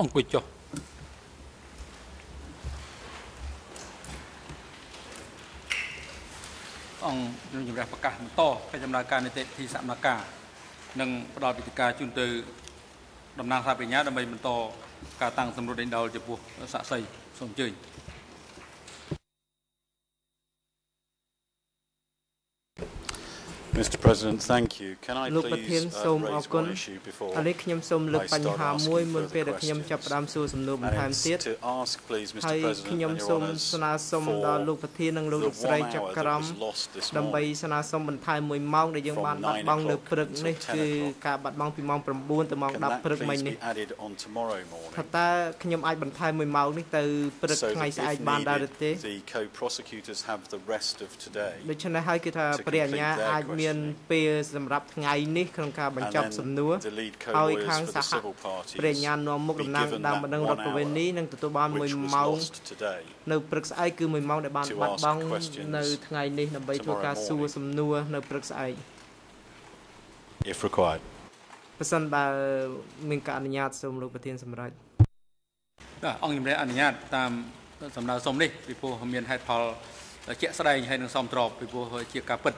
អង្គុយចុះអង្គនឹងជំរះប្រកាសបន្តកិច្ចដំណើរការនីតិវិធីសមការនិងផ្ដល់វិធីការជូនទៅតំណាងសាបញ្ញាដើម្បីបន្តការតាំងសម្រួលដេញដោលចំពោះសាក់សីសូមអញ្ជើញ Mr. President, thank you. Can I លោកប្រធាន please សូម uh, អរ raise គុណ one issue before ឥឡូវខ្ញុំសូមលើក I បញ្ start ហា asking មួយមុន further ពេលដែលខ្ញុំ questions? ចាប់ផ្ដើមសួរសំណួរបន្ And ថែម it's ទៀត to ask, please, Mr. ហើយ President ខ្ញុំ and សូ your ម honours, ស្នើសុំ for ដល់លោកប្រធាននិងលោក the លោកស្រី one ចាប់ hour ក្រ that ម was lost this ដើម្បី morning. ស្នើសុំបន្ថែម1ម៉ោងដែលយើង From បានបាត់បង់9នៅព្រឹក o'clock នេះ to គឺ10 o'clock. ការបាត់បង់ពីម៉ោង9ទៅម៉ោង Can 10 that ព្រឹកមិញ please នេះ be added on tomorrow ថា morning? តើខ្ញុំអាចបន្ថែម1ម៉ោងនេះទៅព្រឹក So ថ្ងៃ that ស្អែក if បានដែរឬ needed, ទេ the co-prosecutors have the rest of today ដូច្នេះហើយគឺថា to ព្រះអញ្ញា complete their អាចមាន questioning. ពេលសម្រាប់ថ្ងៃនេះក្នុងការបញ្ and ចប់សំណួរ then the lead ហើយ co-lawyers ខាង for ស the ហ civil parties ព្រះញ្ញានាំមុខ be តំណាង given ដើម that បណ្ដឹង one រដ្ឋប្រវេណនេះ hour នឹងទទួលបាន which 1 was ម៉ោង lost today នៅព្រឹកស្អែកគឺ1ម៉ោងដែលបាន to បាត់ ask បង់ questions នៅថ្ងៃនេះដើម្បីធ្វើការ tomorrow សួរ morning. សំណួរនៅព្រឹកស្អែក if required. បើសិនបើមានការអនុញ្ញាតសូមលោកប្រធានសម្រាប់បាទអង្គជំរះអនុញ្ញាតតាមសំណើសុំនេះពីព្រោះមានហេតុផលជាក់ស្ដែងហើយនឹងសមស្របពីព្រោះជាការពិត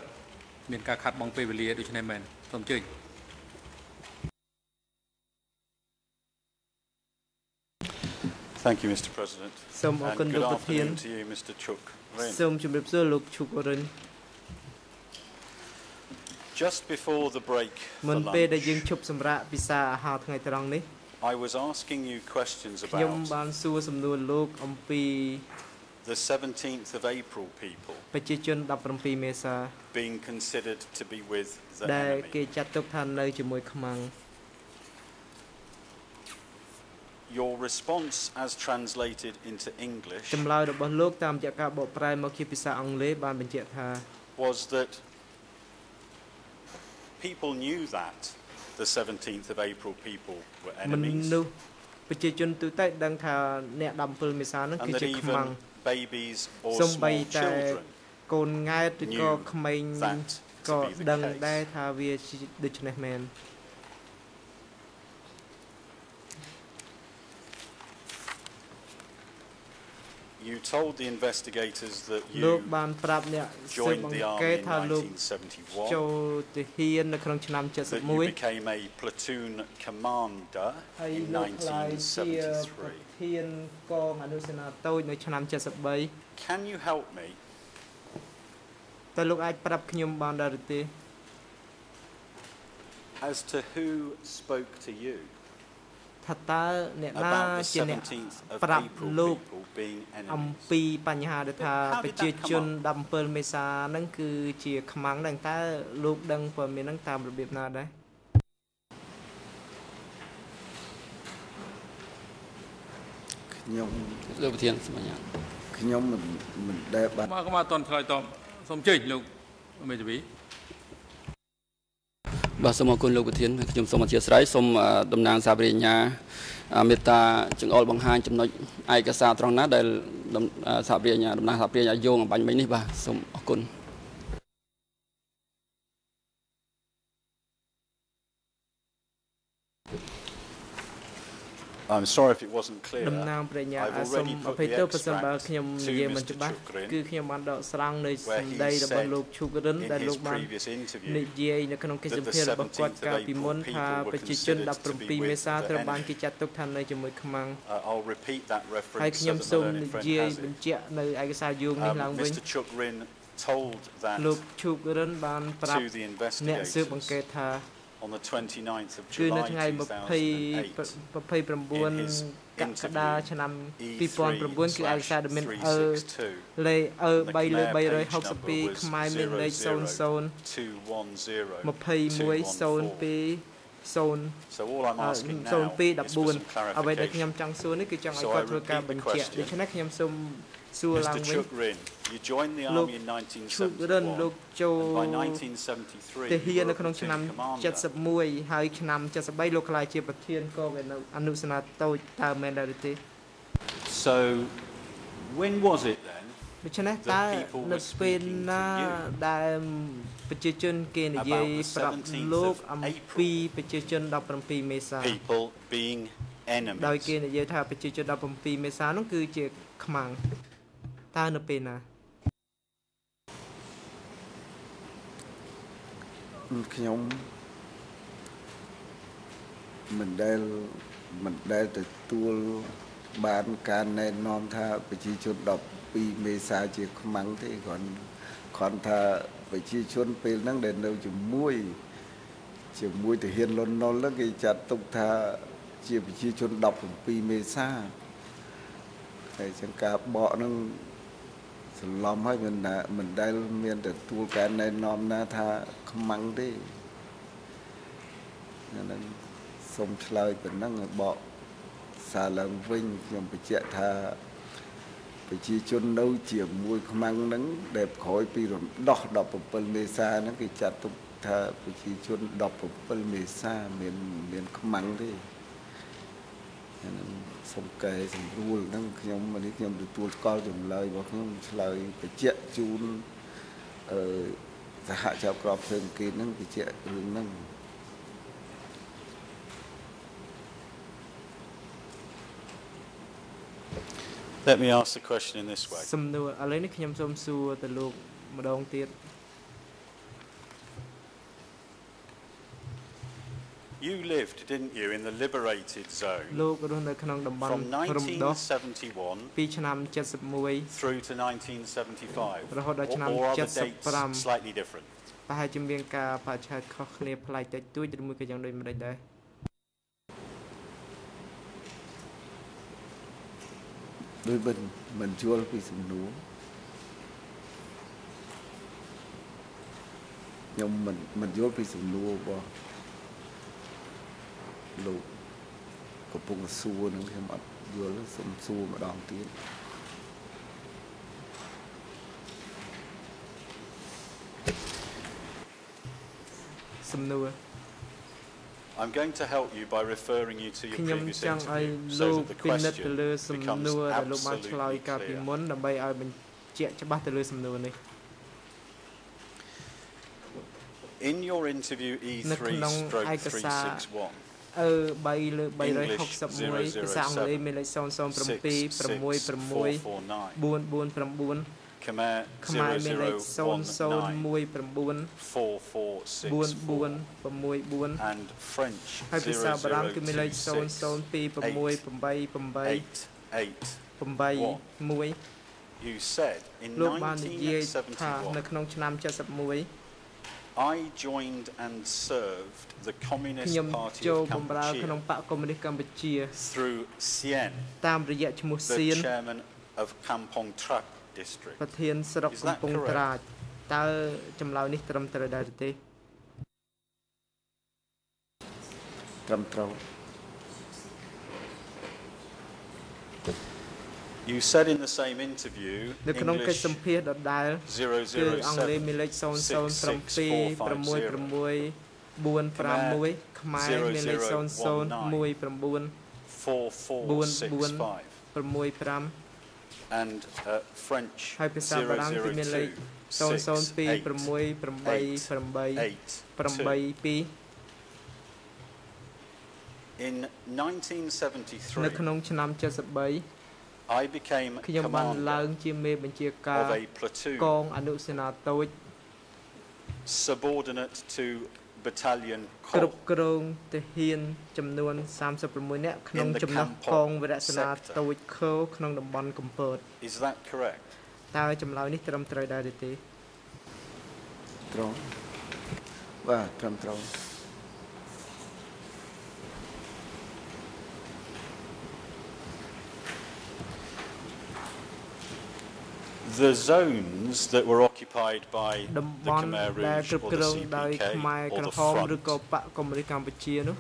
មានការខាត់បងពេលវេលាដូច្នេះមែនសូមអញ្ជើញ Thank you, Mr. President. សូមអរ And គុណ good លោកប្រធាន afternoon to you, Mr. Chuk Rin. សូមជម្រាបសួរលោកឈុកអរិន Just before the break មុ for នពេលដែលយើង lunch, ឈប់សម្រាកពិសាអាហារថ្ងៃត្រង់នេះ I was asking you questions ខ្ញុំ about បានសួរសំណួរលោកអំពី the 17th of April people ប្រជាជន17មេសា being considered to be with the ដែលគេ enemy. ចាត់ទុកថានៅជាមួយខ្មាំង Your response as translated into English ចម្លើយរបស់លោកតាមរយៈការបកប្រែមកជាភាសាអង់គ្លេសបានបញ្ជាក់ថា was that people knew that the 17th of April people were ម enemies នុស្សប្រជាជនទូទៅដឹងថាអ្នក17មេសានឹង and គឺ that ជាខ្មាំង even babies or សំបី small តែ children កូនង៉ែតឬក៏ knew ក្មេង that ក៏ to be the ដឹង case. ដែរថាវាជាដូច្នេះមែន You told the investigators that លោក you បានប្រាប់អ្នកស៊ើប joined អ the ង្ army កេត in ថាលោក 1971, ចូលទៅហ៊ាននៅក្នុងឆ្នាំ that you 71 became a platoon commander ហើយ in លោកខ្លាយជាប្រ 1973. ធានកងអនុសេនាតូចនៅឆ្នាំ73 Can you help me តើលោកអាចប្រាប់ខ្ញុំបានដែរឬទេ as to who spoke to you ថាតើអ្នកណា about the ជាអ្នក 17th of ប្រាប់ April លោក people being អំ enemies? ពីបញ្ហាដែលថា How did that ប្រជា come ជន17មេសាហ្នឹងគឺជាខ្មាំងដែរតើលោកដឹងព័ត៌មានហ្នឹងតាមរបៀបណាដែរ ខ្ញុំលោកប្រធានសម្ញ្ញាខ្ញុំមិនមិនដែលបានមកក៏មកអត់តន់ឆ្លើយតបសូមអញ្ជើញលោកមេធាវីបាទសូមអរគុណលោកប្រធានខ្ញុំសូមអធិស្ឋានសូមអឺតំណាងសាប្រញ្ញាអមេត្តាចង្អុលបង្ហាញចំណុចឯកសារត្រង់ណាដែលតំអឺសាប្រញ្ញាតំណាងសាប្រញ្ញាយោងអំបញ្ញមិញនេះបាទសូមអរគុណ I'm sorry if it wasn't clear. តំណាងប្រញ្ញា I've អាសូម already អ put ភ័យ the ទោសប្រសិនបើ extract ខ្ញុំ to និយាយមិន Mr. ច្បាស់ Chukrin គឺខ្ញុំបានដកស្រង់នៅ where សម្ he ដីរបស់ said លោកឈុករិន in ដែលលោក his បាន previous និ interview យាយនៅក្នុងកិច្ចសម្ភាររបស់គាត់កាលពីមុនថាប្រជាជន17មេសាត្រូវបានគេចាត់ទុកថានៅជាមួយខ្មាំង Uh, I'll repeat that ហើយ reference ខ្ញុំ so that សូម my និ learned friend យាយ has បញ្ it. ជាក់នៅឯកសារយោងនេះឡើង Um, វិញ Mr. Chukrin told that លោកឈុករិនបានប្រាប់ to the អ្នកស៊ើបអង្កេត investigators ថា on the 29th of គឺនៅ July ថ្ងៃ2008 20 in his 29កក្កដាឆ្នាំ E3 2009គឺឯកសារដែលមានអឺ362លេខអឺ The 3លើ Khmer page 362 number was ខ្មែរមានលេខ00 00 210 2102 So all I'm asking now 02 is for some 14អ្វីដែលខ្ញុំ clarification. ចង់សួរនេះគឺចង់ឲ្យ So គាត់ I ធ្វើការ repeat the បញ្ជាក់ question. ដូច្នេះខ្ញុំសូម សួរឡើង Mr. វិញ Chukrin, you joined the លោក army in ឈុករិនលោក 1971. ចូល And by 1973, ទៅហ៊ា you ន were នៅ a ក្នុងឆ្នាំ platoon commander. 71ហើយឆ្នាំ73លោកក្លាយជាប្រធានកងអនុសេនាតូចតើមែនដែរឬទេ So when was it then ដូច្នេះ The តើ people នៅ were ពេល speaking to ណា you ដែលប្រជាជនគេនិយាយ about the ប្រាប់ 17th លោក of អំ April? ពីប្រជាជន17មេសា people being ដោយគេ enemies. និយាយថាប្រជាជន17មេសានោះគឺជាខ្មាំង តើនៅពេលណាខ្ញុំមិនដែលមិនដែលទទួលបានការណែនាំថាប្រជាជន12មេសាជាខ្មាំងទេគ្រាន់គ្រាន់ថាប្រជាជនពេលហ្នឹងដែលនៅជាមួយជាមួយទាហានលន់នល់ហ្នឹងគេចាត់ទុកថាជាប្រជាជន17មេសាហើយចឹងការបកហ្នឹង សន្លំហើយមិនណាមិនដែលមានទទួលការណែនាំណាថាខ្មាំងទេអាហ្នឹងសូមឆ្លើយប៉ុណ្ណឹងឲ្យបកសារឡើងវិញខ្ញុំបញ្ជាក់ថាប្រជាជននៅជាមួយខ្មាំងហ្នឹងដែលក្រោយពីរំដោះ17មេសាហ្នឹងគេចាត់ទុកថាប្រជាជន17មេសាមានមានខ្មាំងទេអាហ្នឹង សូមកែសម្រួលហ្នឹងខ្ញុំនេះខ្ញុំទទួលស្គាល់ចម្លើយរបស់ខ្ញុំឆ្លើយបញ្ជាក់ជូនអឺសហចៅក្របផ្សេងគេហ្នឹងបញ្ជាក់រឿងហ្នឹង Let me ask the question in this way. សំណួរឥឡូវនេះខ្ញុំសូមសួរទៅលោកម្ដងទៀត You lived, didn't you, in the liberated zone លោករស់នៅក្នុងតំបន់ from រំដោះ1971ពីឆ្នាំ71 through to 1975? រហូតដល់ឆ្នាំ Or, or are the dates 75 slightly different? ប្រហែលជាមានការបច្ឆេទខុសគ្នាប្លែកតិចតួចឬមួយក៏យ៉ាងដូចម្ដេចដែរ ដោយមិនមិនយល់ពីសំណួរខ្ញុំមិនមិនយល់ពីសំណួររបស់ I'm going to help you by referring you to your previous interview so that the question becomes absolutely clear. In your interview E3/361 អឺ3លើ361ភាសាអង់គ្លេសមានលេខ007 666 449 Khmer ខ្មែរមានលេខ0019 0019 4464 4464 and French ហើយភាសាបារាំងគឺមានលេខ 00268881. 002681 You said in លោកបាននិយាយថានៅ1971ក្នុងឆ្នាំ71 I joined and served the ខ្ញុំ Communist Party ចូល of បម្រើក្នុង Kampuchea បកកុម្មុយនីសកម្ពុជា through Sien, តាមរយៈឈ្មោះសៀ the ន chairman of Kampong Trak district. ប្រធានស្រុក Is កំ that ពង់ correct? ត្រាចតើចម្លើយនេះត្រឹមត្រូវដែរឬទេត្រឹមត្រូវ You said in the same interview នៅក្នុងកិច្ច English សម្ភាសន៍ដដែលគឺអង់គ្លេសមានលេខ007 666 451ខ្មែរមានលេខ0019 4465 65 and uh, French ហើយភាសាបារាំងគឺមានលេខ 00268882 0026882 In នៅក្នុង 1973 ឆ្នាំ73 I became ខ្ញុំបានឡើង commander ជាមេបញ្ជាការ of a ក platoon ងអនុសេនាតូច subordinate to battalion គ្រប់ Kol គ្រងទាហានចំនួន36នាក់ក្នុង In the ចំណោះ Kampong កងវរៈសេនា sector. តូចខឺក្នុងតំបន់កំពត Is that correct? តើចម្លើយនេះត្រឹមត្រូវដែរឬទេត្រូវបាទត្រឹមត្រូវ The zones that were occupied by តំ the បន់ Khmer ដែល Rouge គ្រប់ or គ្រ the ងដោយ CPK ខ្មែរ or ក្រ the ហមឬ front ក៏បកកុម្មុយនីសកម្ពុជានោះ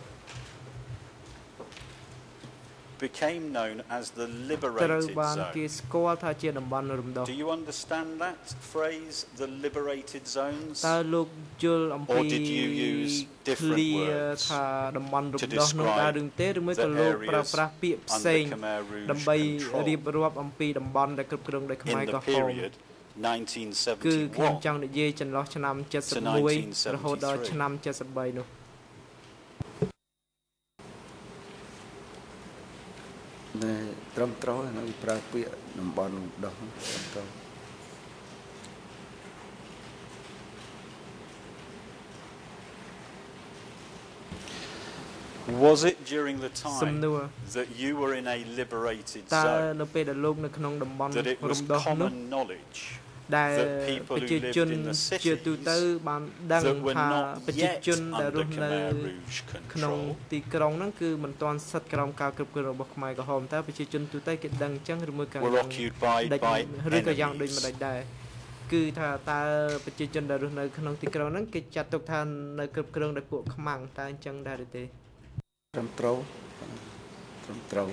became known as the ត្រូវ liberated បានគេ zone. ស្គាល់ថាជាតំបន់រំដោះ Do you understand that phrase, the liberated zones? តើលោកយល់អំពី Or did you use different clear words ថាតំបន់រំ to ដោះនោះ describe ដែរឬទេឬមួយក៏ the លោក areas ប្រើប្រាស់ពាក្យផ្សេង under Khmer Rouge ដើម្បី control រៀបរាប់អំពីតំបន់ដែលគ្រប់គ្រងដោយខ្មែរ in ក្រ the ហម period គឺខ្ញុំច1971ង់និយាយចន្លោះឆ្នាំ71រហូតដល់ឆ្នាំ73នោះ ត្រឹមត្រូវនៅប្រើពាក្យតំបន់ដោះត្រឹមត្រូវ Was it during the សំណួ time រ that you were in a liberated តើ zone នៅពេលដែលលោកនៅក្នុងតំបន់ that it រ was ំដោះនោះ common knowledge ដែល that people who ប្រជា lived ជន in the ជាទូទៅ cities បានដឹង that were ថា not ប្រជា yet ជនដែលរ under ស់នៅ Khmer Rouge ក្នុង control ទីក្រុងហ្នឹងគឺមិនទាន់ស្ថិតក្រោមការគ្រប់គ្រងរបស់ខ្មែរក្រហមតើប្រជាជនទូទៅគេដឹងអញ្ចឹងឬមួយក៏ were យ៉ាង occupied ដាច់ by ឬក៏យ៉ាងដូចមិន enemies. ដាច់ដែរគឺថាតើប្រជាជនដែលរស់នៅក្នុងទីក្រុងហ្នឹងគេចាត់ទុកថានៅគ្រប់គ្រងដោយពួកខ្មាំងតើអញ្ចឹងដែរឬទេត្រឹមត្រូវត្រឹមត្រូវ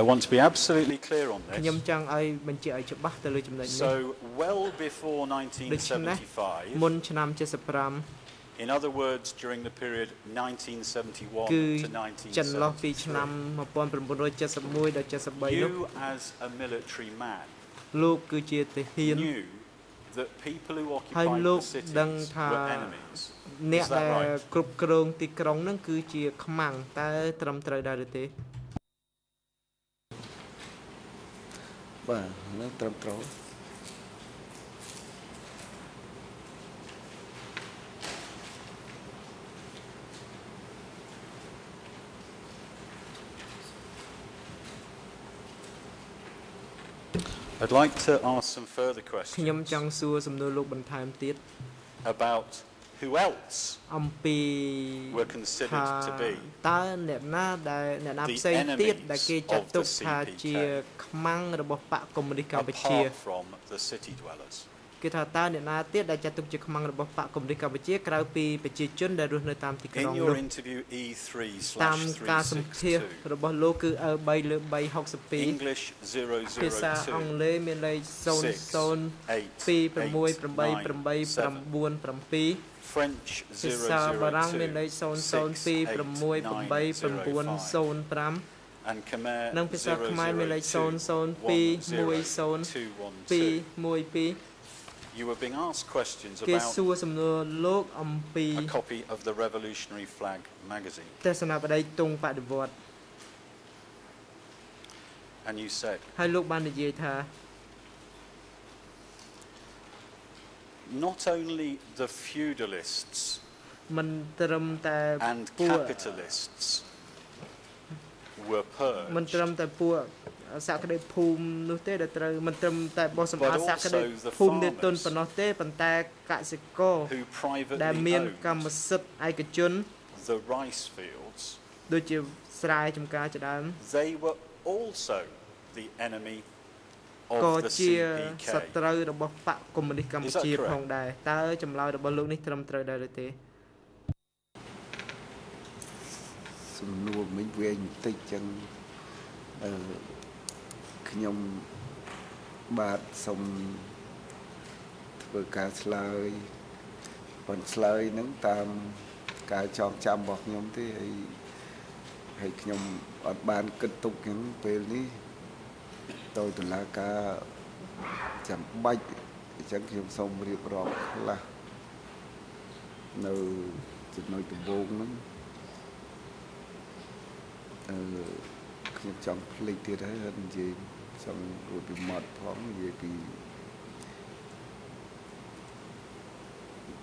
I want to be absolutely clear on ខ្ញុំ this. ចង់ឲ្យបញ្ជាក់ឲ្យច្បាស់ទៅលើចំណុចនេះ So, well before ដូច្នេះ 1975, មុនឆ្នាំ75 in other words, during the period 1971គឺ to ចន្លោះពីឆ្នាំ 1973, 1971ដល់73នោះ you as a military man លោកគឺជាទាហាន knew that people who ហើយ occupied លោ the ក cities ដឹងថា were enemies. អ្នក Is that ដែល right? គ្រប់គ្រងទីក្រុងហ្នឹងគឺជាខ្មាំងតើត្រឹមត្រូវដែរឬទេ បាទហ្នឹងត្រឹមត្រូវ I'd like to ask some further ខ្ញុំ questions ចង់សួរសំណួរលោកបន្ថែមទៀត about who else អំពី were ថា considered to be តើអ្នកណាដែលអ្នកណា the ផ្សេងទៀត enemies ដែលគេចាត់ទុក of the ថា CPK ជាខ្មាំងរបស់បកកុម្មុយនីសកម្ពុជា apart from the city dwellers. គេថាតើអ្នកណាទៀតដែលចាត់ទុកជាខ្មាំងរបស់បកកុម្មុយនីសកម្ពុជាក្រៅពីប្រជាជនដែលរស់នៅតាមទីក្រុ In ង your នោះ interview E3 តាមការសម្ភាស 362, របស់លោកគឺ E3 លើ362 English ភាសាអង់គ្លេសមានលេខ00 68887 French ភាសាបារាំងមានលេខ00268905 and Khmer និងភាសាខ្មែរមានលេខ 002102112. 002112 You were being asked questions គេ about សួរសំណួរលោកអំពី a copy of the Revolutionary Flag magazine, ទស្សនបតីទងបដិវត្តន៍ and you said, ហើយលោកបាននិយាយថា not only the feudalists មិនត្រឹមតែ and ពួក capitalists were មិន purged, ត្រឹមតែពួកសក្តិភូមិនោះទេដែលត្រូវមិនត្រឹមតែបោះសម្អាត But ស also ក្តិ the ភូមិនេតុន farmers ប៉ុណ្ណោះទេប៉ុន្តែកសិករ who ដែល privately មានកម្ម owned សិទ្ធិឯកជន the rice fields, ដូចជាស្រែចម្ការជាដើម they were also the enemy ក៏ of the ជាស CPK. ត្រូវរបស់បកកុម្មុយនីសកម្ពុជា Is that correct? ផងដែរតើចម្លើយរបស់លោកនេះត្រឹមត្រូវដែរឬទេសំណួរមិញវែងបន្តិចចឹងអឺខ្ញុំបាទសូមធ្វើការឆ្លើយប៉ុនឆ្លើយហ្នឹងតាមការចងចាំរបស់ខ្ញុំទេហើយហើយខ្ញុំអត់បានគិតទុកចឹងពេលនេះ ទៅតុលាការចាំបាច់អញ្ចឹងខ្ញុំសូមរៀបរាប់ខ្លះនៅចំណុចដំបូងហ្នឹងអឺខ្ញុំចង់ភ្លេចទៀតហើយហើយនិយាយចង់រួចពីមាត់ផងនិយាយពី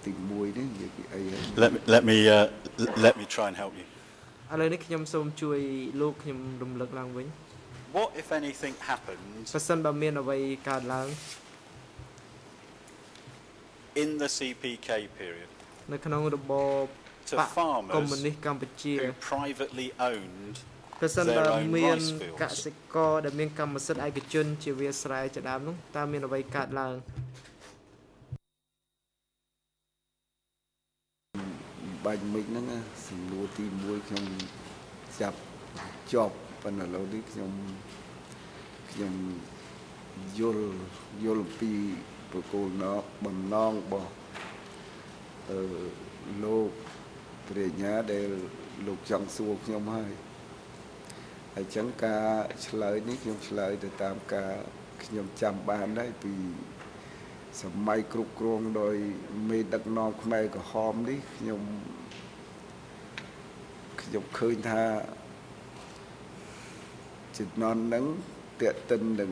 ទី1នេះនិយាយពីអីហើយ Let me, let me, uh, l- let me try and help you. ឥឡូវនេះខ្ញុំសូមជួយលោកខ្ញុំរំលឹកឡើងវិញ What, if anything, happened ប្រសិនបើមានអ្វីកើតឡើង in the CPK period នៅក្នុងរបប to បកកុម្មុយ farmers នីសកម្ពុជា who privately owned ប្រសិន their បើ own មាន rice fields? កសិករដែលមានកម្មសិទ្ធិឯកជនជាវាលស្រែជាដើមនោះតើមានអ្វីកើតឡើង បាញ់មិចហ្នឹងណាសំណួរទី1ខ្ញុំចាប់ជាប់ ប៉ុន្តែឥឡូវនេះខ្ញុំខ្ញុំយល់យល់ពីប្រគល់ណោបំណងរបស់អឺលោកព្រះញ្ញាដែលលោកចង់សួរខ្ញុំហើយហើយអញ្ចឹងការឆ្លើយនេះខ្ញុំឆ្លើយទៅតាមការខ្ញុំចាំបានដែរពីសម័យគ្រប់គ្រងដោយមេដឹកនាំខ្មែរក្រហមនេះខ្ញុំខ្ញុំឃើញថា ចំណន់ហ្នឹងតេតិននឹង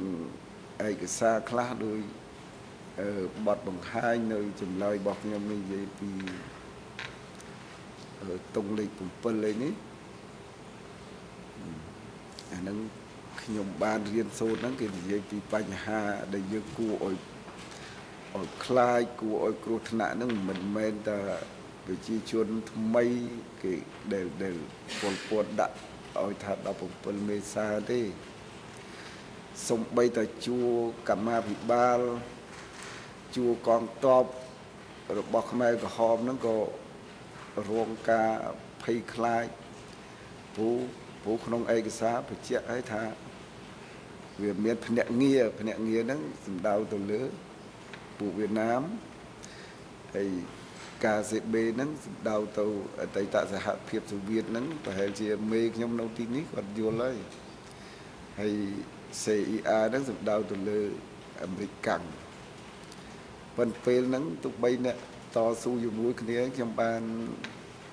ឯកសារខ្លះដោយអឺបត់បង្ហាញនៅចម្លើយរបស់ខ្ញុំនេះនិយាយពីតុងលេខ7លេខនេះអាហ្នឹងខ្ញុំបានរៀនសូត្រហ្នឹងគេនិយាយពីបញ្ហាដែលយើងគួរឲ្យឲ្យខ្លាចគួរឲ្យគ្រោះថ្នាក់ហ្នឹងមិនមែនតែប្រជាជនថ្មីគេដែលដែលពលពតដាក់ ឲ្យថា17មេសាទេសំបីតែជួកម្មាភិបាលជួកងតបរបស់ខ្មែរក្រហមហ្នឹងក៏រងការភ័យខ្លាចព្រោះព្រោះក្នុងឯកសារបញ្ជាក់ឲ្យថាវាមានភ្នាក់ងារភ្នាក់ងារហ្នឹងសំដៅទៅលើពួកវៀតណាមហើយ KCB ហ្នឹងសំដៅទៅអតីតសហភាពសូវៀតហ្នឹងប្រហែលជាមេខ្ញុំនៅទីនេះគាត់យល់ហើយហើយ CER ហ្នឹងសំដៅទៅលើអាមេរិកកាំងប៉ុន្តែពេលហ្នឹងទោះបីអ្នកតស៊ូជាមួយគ្នាខ្ញុំបាន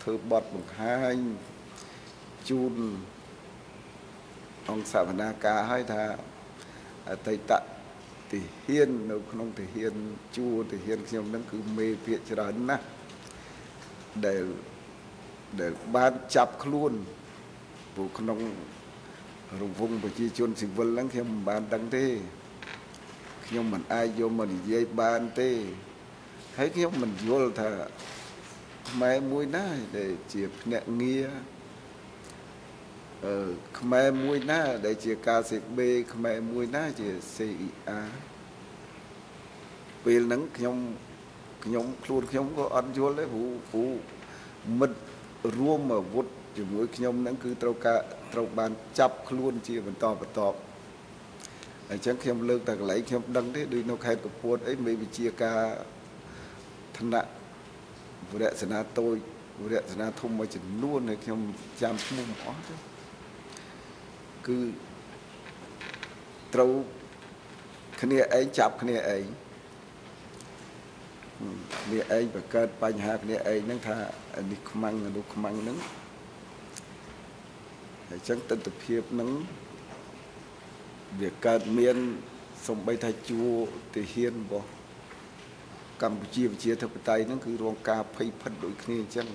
ធ្វើបទបង្ហាញជូនអង្គសវនាការឲ្យថាអតីតទាហាននៅក្នុងទាហានជួទាហានខ្ញុំហ្នឹងគឺមេភាកច្រើនណាស់ ដែលដែលបានចាប់ខ្លួនព្រោះក្នុងរង្វង់ប្រជាជនស៊ីវិលហ្នឹងខ្ញុំមិនបានដឹងទេខ្ញុំមិនអាចយកមកនិយាយបានទេហើយខ្ញុំមិនយល់ថាខ្មែរមួយណាដែលជាភ្នាក់ងារអឺខ្មែរមួយណា ដែលជាការសេបេខ្មែរមួយណាជា CER ពេលហ្នឹងខ្ញុំ ខ្ញុំខ្លួនខ្ញុំក៏អត់យល់ដែរព្រោះព្រោះមិត្តរួមអាវុធជាមួយខ្ញុំហ្នឹងគឺត្រូវការត្រូវបានចាប់ខ្លួនជាបន្តបន្ទាប់អញ្ចឹងខ្ញុំលើកតែកន្លែងខ្ញុំដឹងទេដូចនៅខេត្តកំពតអីមេវិជាការឋានៈវរៈសនាតូចវរៈសនាធំមួយចំនួនហើយខ្ញុំចាំឈ្មោះអស់ទេគឺត្រូវគ្នាឯងចាប់គ្នាឯង គ្នាឯងបង្កើតបញ្ហាគ្នាឯងហ្នឹងថានេះខ្មាំងនោះខ្មាំងហ្នឹងអញ្ចឹងទស្សនវិជ្ជាហ្នឹងវាកើតមានសំបីថាជួទាហានរបស់កម្ពុជាប្រជាធិបតេយ្យហ្នឹងគឺរងការភ័យភិតដូចគ្នាអញ្ចឹង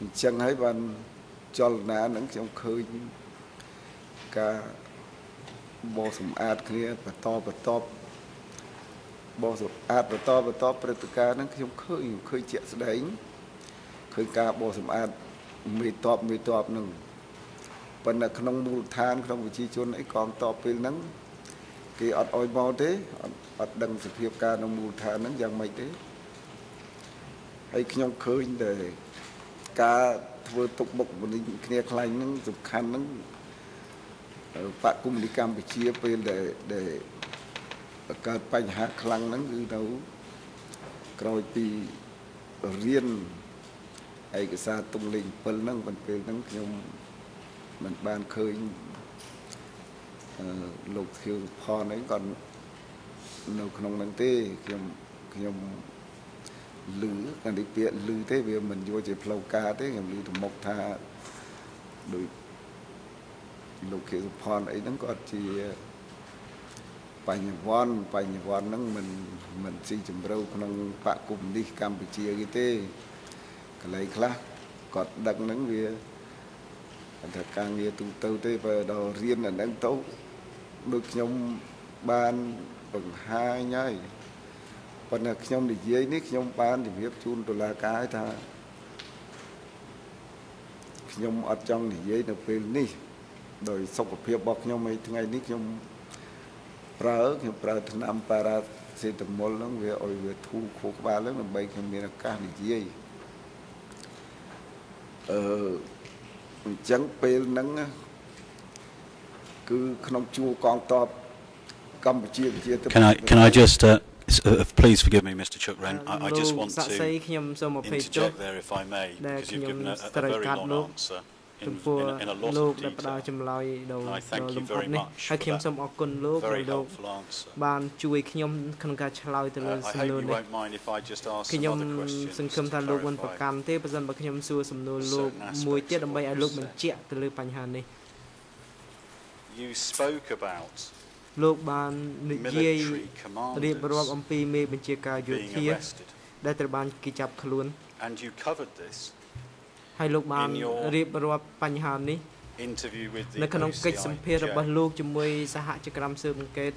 អញ្ចឹងហើយបានចលនាហ្នឹងខ្ញុំឃើញការបោសម្អាតគ្នាបន្តបន្ត បោសម្អាតបន្តបន្តព្រឹត្តិការណ៍ហ្នឹងខ្ញុំឃើញឃើញជាក់ស្ដែងឃើញការបោសម្អាតមេតបមេតបហ្នឹងប៉ុន្តែក្នុងមូលដ្ឋានក្នុងវិជាជនអីកងតបពេលហ្នឹងគេអត់អោយមកទេអត់អត់ដឹងសភាពការនៅមូលដ្ឋានហ្នឹងយ៉ាងម៉េចទេហើយខ្ញុំឃើញតែការធ្វើទុកបុកម្នេញគ្នាខ្លាញ់ហ្នឹងសំខាន់ហ្នឹងបកគុំនីកម្ពុជាពេលដែលដែល កើតបញ្ហាខ្លាំងហ្នឹងគឺនៅក្រោយពីរៀនឯកសារទុងលេខ7ហ្នឹងប៉ុន្តែពេលហ្នឹងខ្ញុំមិនបានឃើញអឺលោកធៀវផនអីគាត់នៅក្នុងហ្នឹងទេខ្ញុំខ្ញុំលឺកាន់តែពាក្យលឺទេវាមិនយកជាផ្លូវការទេខ្ញុំលឺទៅមុខថាដូចលោកខេសុផនអីហ្នឹងគាត់ជា បញ្ញវន្តបញ្ញវន្តហ្នឹងមិនមិនស៊ីជម្រៅក្នុងបកគុំនេះកម្ពុជាគេទេកន្លែងខ្លះគាត់ដឹកហ្នឹងវាថាការងារទូទៅទេបើដល់រៀនអាហ្នឹងទៅដូចខ្ញុំបានបង្ហាញហើយប៉ុន្តែខ្ញុំនិយាយនេះខ្ញុំបានជម្រាបជូនតុលាការថាខ្ញុំអត់ចង់និយាយនៅពេលនេះ ដោយសុខភាពរបស់ខ្ញុំឯថ្ងៃនេះខ្ញុំ ប្រើខ្ញុំប្រើថ្នាំប៉ារ៉ាសេតាមុលហ្នឹងវាឲ្យវាធូរខួរក្បាលហ្នឹងដើម្បីខ្ញុំមានឱកាសនិយាយអឺអញ្ចឹងពេលហ្នឹងគឺក្នុងជួរកងទ័ពកម្ពុជាវិជា Can I can I just uh, uh, please forgive me Mr Chukren I, I just want to ខ្ញុំសូមអភ័យទោស interject there if I may because you've given a, a ត្រូវ very កាត់ long លោក answer ចំ in, ពោះ in, in a lot លោក of ដែលផ្ដល់ detail ចម្លើយដល់ I thank ដល់ you លំអិត very នេះ much ហើយខ្ញុំ for សូមអរគុណលោកដែល very លោក helpful answer បានជួយខ្ញុំក្នុងការឆ្លើយទៅលើ Uh, I សំ hope ណួរ you នេះ won't mind if I just ask ខ្ញុំ some other questions សង្ឃឹមថា to លោកមិនប្រ clarify. កាន់ទេប្រសិនបើខ្ញុំសួរសំណួរលោក certain aspects មួយទៀត of ដើម្បី what ឲ្យ you លោក said. បញ្ជាក់ទៅលើបញ្ហានេះ you spoke about លោកបាននិយាយ military រៀបរាប់ commanders អំពីមេបញ្ជាការយោ being ធា arrested. ដែលត្រូវបានគេចាប់ខ្លួន And you covered this ហើយលោកបាន In your រៀបរាប់បញ្ហានេះ interview with នៅ the ក្នុងកិច្ចសម្ភាររបស់ OCIJ, លោកជាមួយសហជីវកម្មស៊ើបអង្កេត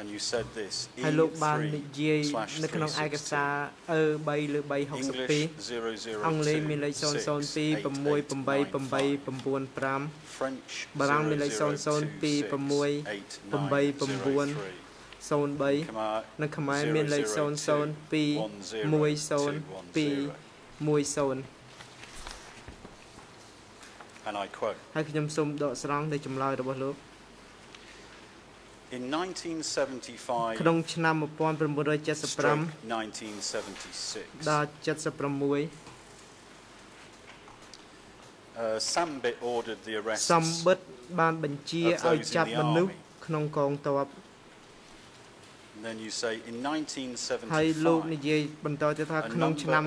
and you said this ហើយលោកបាននិយាយ E3 នៅក្នុងឯកសារអឺ3លើ3 English 62អង់គ្លេសមានលេខ002 68895 French បារាំងមានលេខ002 03និងខ្មែរមានលេខ002 1020 And I quote ហើយខ្ញុំសូមដកស្រង់នៃចម្លើយរបស់លោក In 1975ក្នុងឆ្នាំ stroke 1975 1976, ដល់76 uh, Sambit ordered the arrest សំបិតបានបញ្ជាឲ្យចាប់មនុស្សក្នុងកងទ័ព And then you say in ហើយលោកនិ 1975, យាយបន្តទៀតថាក្នុងឆ្នាំ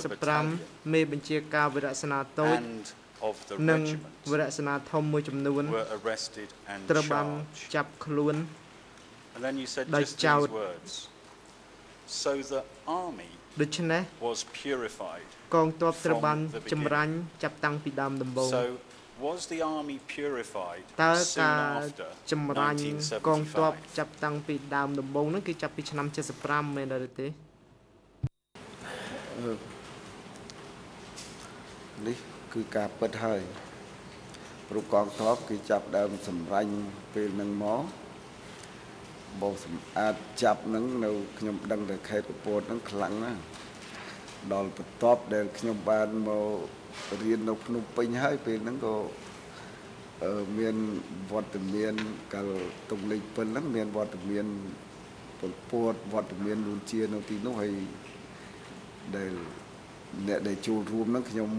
1975មេបញ្ជាការវិរៈសេនាតូច and of the និង regiment វិរៈសេនាធំមួយចំនួន were arrested and ត្រូវបាន charged. ចាប់ខ្លួន And then you said ដោយ just ចោទ these words. So the army ដូច្នេះ was purified. កងទ័ពត្រូវបាន From the beginning. ចម្រាញ់ចាប់តាំងពីដើមដំបូង So was the army purified តើ soon ការ after ចម្រាញ់កងទ័ព 1975? ចាប់តាំងពីដើមដំបូងហ្នឹងគឺចាប់ពីឆ្នាំ75មែនដែរទេនេះគឺការពិតហើយព្រោះកងទ័ពគេចាប់ដើមសម្រាញ់ពេលហ្នឹងមកបោកសម្អាតចាប់ហ្នឹងនៅខ្ញុំដឹងតែខេត្តកពតហ្នឹងខ្លាំងណាស់ដល់បន្ទាប់ដែលខ្ញុំបានមក រៀននៅភ្នំពេញហើយពេលហ្នឹងក៏អឺមានវត្តមានកាលតុងលេខ7ហ្នឹងមានវត្តមានពលពតវត្តមាននួនជានៅទីនោះហើយដែលអ្នកដែលចូលរួមហ្នឹងខ្ញុំ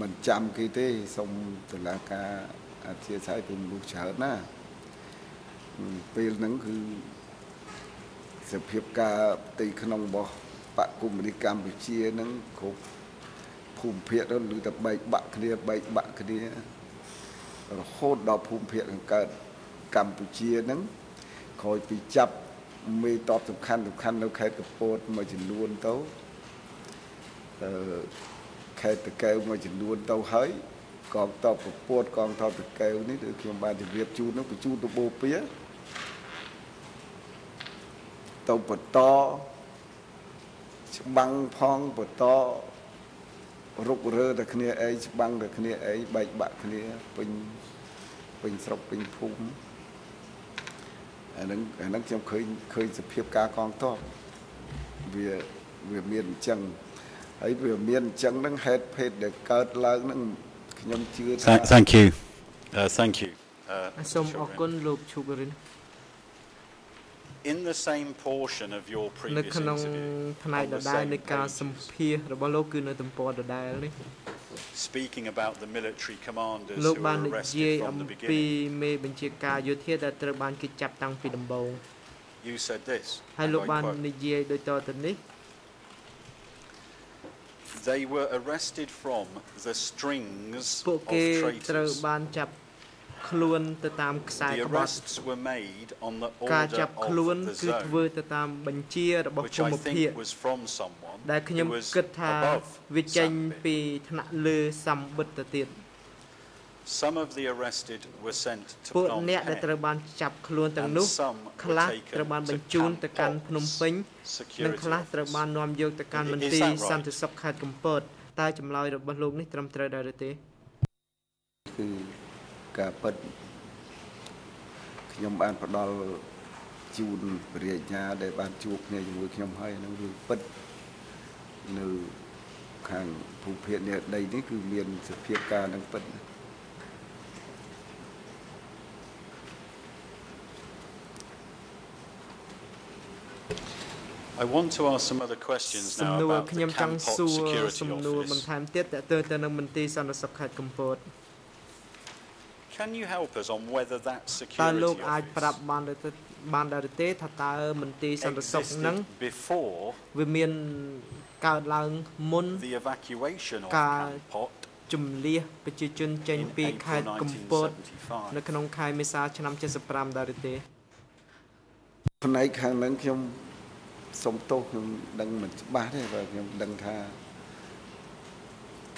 មិនចាំគេទេសូមតុលាការអធិស្ឋានពីមនុស្សច្រើនណាហឹមពេលហ្នឹងគឺសភាពការផ្ទៃក្នុងរបស់បកគុំនីកម្ពុជាហ្នឹងគ្រប់ ភូមិភាគទៅឬតែបែកបាក់គ្នាបែកបាក់គ្នារហូតដល់ភូមិភាគខាងកើតកម្ពុជាហ្នឹងក្រោយពីចាប់មេតបសំខាន់សំខាន់នៅខេត្តកពតមួយចំនួនទៅអឺខេត្តតកែវមួយចំនួនទៅហើយកងតបប្រពតកងតបតកែវនេះដូចខ្ញុំបានជម្រាបជូននោះបញ្ជូនទៅបូព៌ាទៅបន្តច្បាំងផងបន្ត រុករើតែគ្នាឯងច្បាំងតែគ្នាឯងបែកបាក់គ្នាពេញពេញស្រុកពេញភូមិអាហ្នឹងអាហ្នឹងខ្ញុំឃើញឃើញសភាពការកងទ័ពវាវាមានអញ្ចឹងហើយវាមានអញ្ចឹងហ្នឹងហេតុភេទដែលកើតឡើងហ្នឹងខ្ញុំជឿថា Thank, thank you. Uh, thank you. Uh, សូមអរ Children. គុណលោកឈូករិន In the same portion of your នៅ previous ក្នុង interview, ផ្នែក on ដ the ដែល same នៃការ pages, សម្ភាសរបស់លោកគឺនៅទំព័រដដែលនេះ speaking about the military commanders លោក who បាន were និយាយ arrested អំ from the ពី beginning, មេបញ្ជាការយោធាដែលត្រូវបានគេចាប់តាំងពីដំបូង you said this. ហើយ and លោក I បាន quote, និយាយដូចតទៅនេះ They were arrested from the strings ពួក of គេត្រូវ traitors. បានចាប់ ខ្លួនទៅតាមខ្សែ The ក្បត់ arrests were made on the ការ order ចាប់ខ្លួន of the គឺធ្វើ zone, ទៅតាមបញ្ជារបស់ which ភូ I មិភាគ think was from someone ដែលខ្ញុំ who was គិតថា above វាចេញ Sambit. ពីថ្នាក់លើសម្បិតទៅទៀត Some of the arrested were sent to ពួក Phnom អ្នកដែល Penh, ត្រូវបានចាប់ខ្លួនទាំង and នោះ some ខ្លះ were taken ត្រូវបាន to បញ្ជូនទៅកាន់ Camp ភ្នំពេញ Pop និង security ខ្លះត្រូវបាន office. នាំយកទៅកាន់ Is មន្ទីរ that right? សន្តិសុខខេត្តកំពតតើចម្លើយរបស់លោកនេះត្រឹមត្រូវដែរឬទេគឺ ការពិតខ្ញុំបានផ្ដល់ជូនពរិញ្ញាដែលបានជួបគ្នាជាមួយខ្ញុំហើយហ្នឹងគឺពិតនៅខាងភូមិភាគនេះដីនេះគឺមានសភាពការហ្នឹងពិត I want to ask some other questions សំ now ណួរ about ខ្ញុំ the ចង់ Camp សួ Pop រ security សំណួរបន្ office. ថែមទៀតតើទៅទៅនឹងមន្ទីរសន្តិសុខខេត្តកំពត Can you help us on whether that តើ security លោកអាចប្រាប់ office បានឬទេបានដែរឬទេថាតើមន្ទីរសន្តិសុខហ្នឹង existed before វាមានកើតឡើងមុន the evacuation of Ka- Camp Pot ជំលះប្រជាជនចេញពីខេត្តកំពតនៅក្នុងខែមេសាឆ្នាំ75ដែរទេផ្នែកខាងហ្នឹងខ្ញុំសុំទោសខ្ញុំដឹងមិនច្បាស់ទេបើខ្ញុំដឹងថា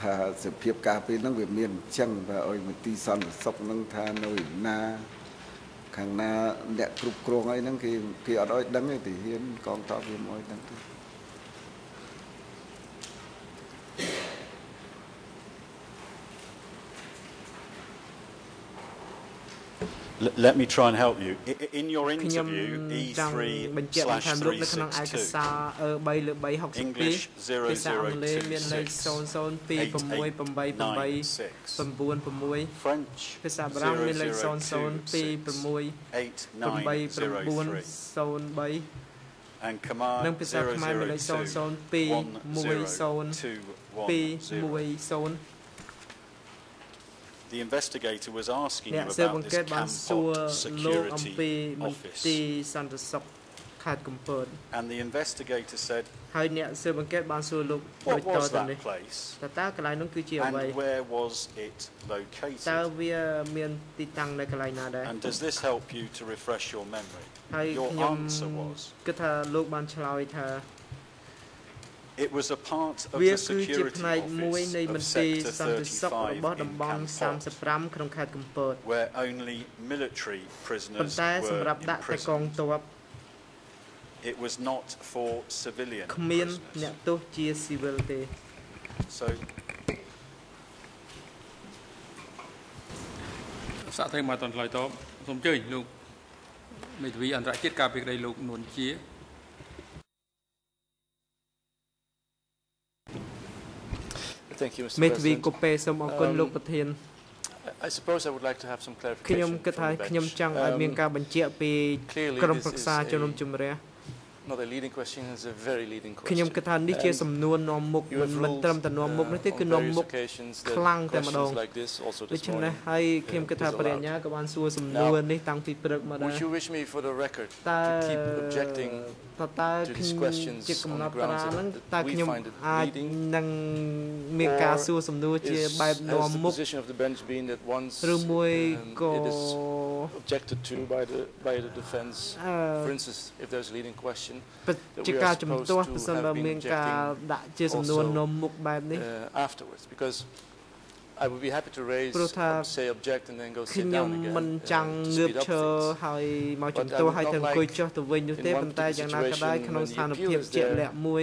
ថាសភាពការពេលហ្នឹងវាមានអញ្ចឹងបើឲ្យមន្ទីរសន្តិសុខហ្នឹងថានៅណាខាងណាអ្នកគ្រប់គ្រងអីហ្នឹងគេគេអត់ឲ្យដឹងទេទីហ៊ានកងតបវាមកឲ្យដឹងទេ Let me try and help you. In your interview, E3 slash 362 English 002 French ភាសាបារាំងមានលេខ00268903 and command និងភាសាខ្មែរមានលេខ00210210 The investigator was asking you about this Kampot security office. And the investigator said ហើយអ្នកស៊ើបអង្កេតបានសួរលោកដូចតទៅនេះតើតើកន្លែងនោះគឺជាអ្វី And where was it located តើវាមានទីតាំងនៅកន្លែងណាដែរ And does this help you to refresh your memory ហើយខ្ញុំគិតថាលោកបានឆ្លើយថា It was a part of the security office of sector 35 in Kampot where only military prisoners were imprisoned It was not for civilian prisoners So សាក់ត្រីមកតនឆ្លើយតបសូមអញ្ជើញលោកមេធាវីអន្តរជាតិការពីក្តីលោកនួនជា Thank you, Mr. មេធាវីកូពេសូមអរគុណលោកប្រធាន I suppose I would like to have some ខ្ញុំ clarification គិតថាខ្ញុំចង់ឲ្យមានការបញ្ជាក់ពីក្រុមប្រឹក្សាជំនុំជម្រះ not a leading question is a very leading question ខ្ញុំគិតថានេះជាសំណួរនាំមុខមិនមិនត្រឹមតែនាំមុខនេះទេគឺនាំមុខខ្លាំងតែម្ដងដូច្នេះហើយខ្ញុំគិតថាបរិញ្ញាក៏បានសួរសំណួរនេះតាំងពីព្រឹកមកដែរ Would you wish me for the record to keep objecting តើតើខ្ញុំជាកំណត់ត្រាហ្នឹងតើខ្ញុំអាចនឹងមានការសួរសំណួរជាបែបនាំមុខឬមួយក៏ objected to by the by the defense for instance if there's a leading question ជាការជំទាស់ប្រសិនបើមានការដាក់ជាសំណួរនាំមុខបែបនេះ afterwards because I would be happy to raise say object and then go sit down again មិនចង់ងើបឈរហើយមកជំទាស់ហើយទៅអង្គុយចុះទៅវិញនោះទេប៉ុន្តែយ៉ាងណាក៏ដោយក្នុងស្ថានភាពជាក់លាក់មួយ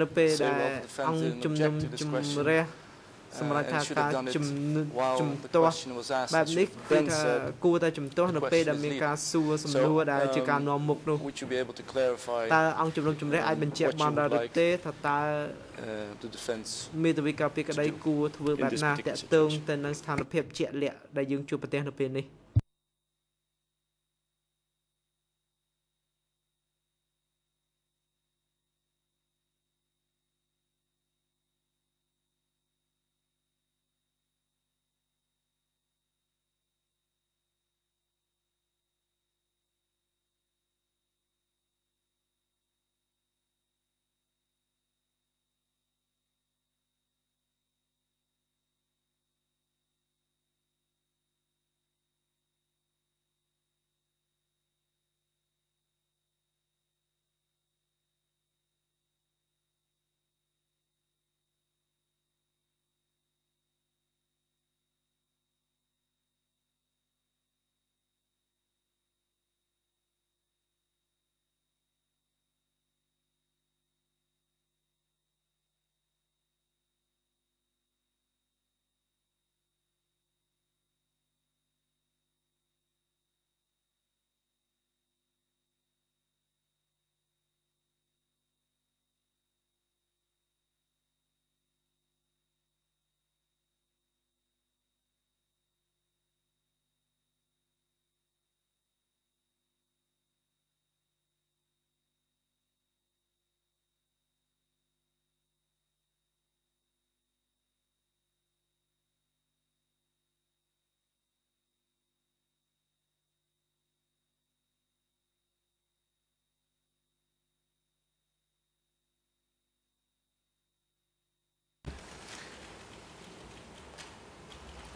នៅពេលដែលអង្គជំនុំជម្រះ សម្រាប់ថាការជំជំទាស់បែបនេះគឺថាគួរតែជំទាស់នៅពេលដែលមានការសួរសំណួរដែលជាការនាំមុខនោះតើអង្គជំនុំជម្រះអាចបញ្ជាក់បានដែរឬទេថាតើមេធាវីការពីក្តីគួរធ្វើបែបណាតកតងទៅនឹងស្ថានភាពជាក់លាក់ដែលយើងជួបប្រទះនៅពេលនេះ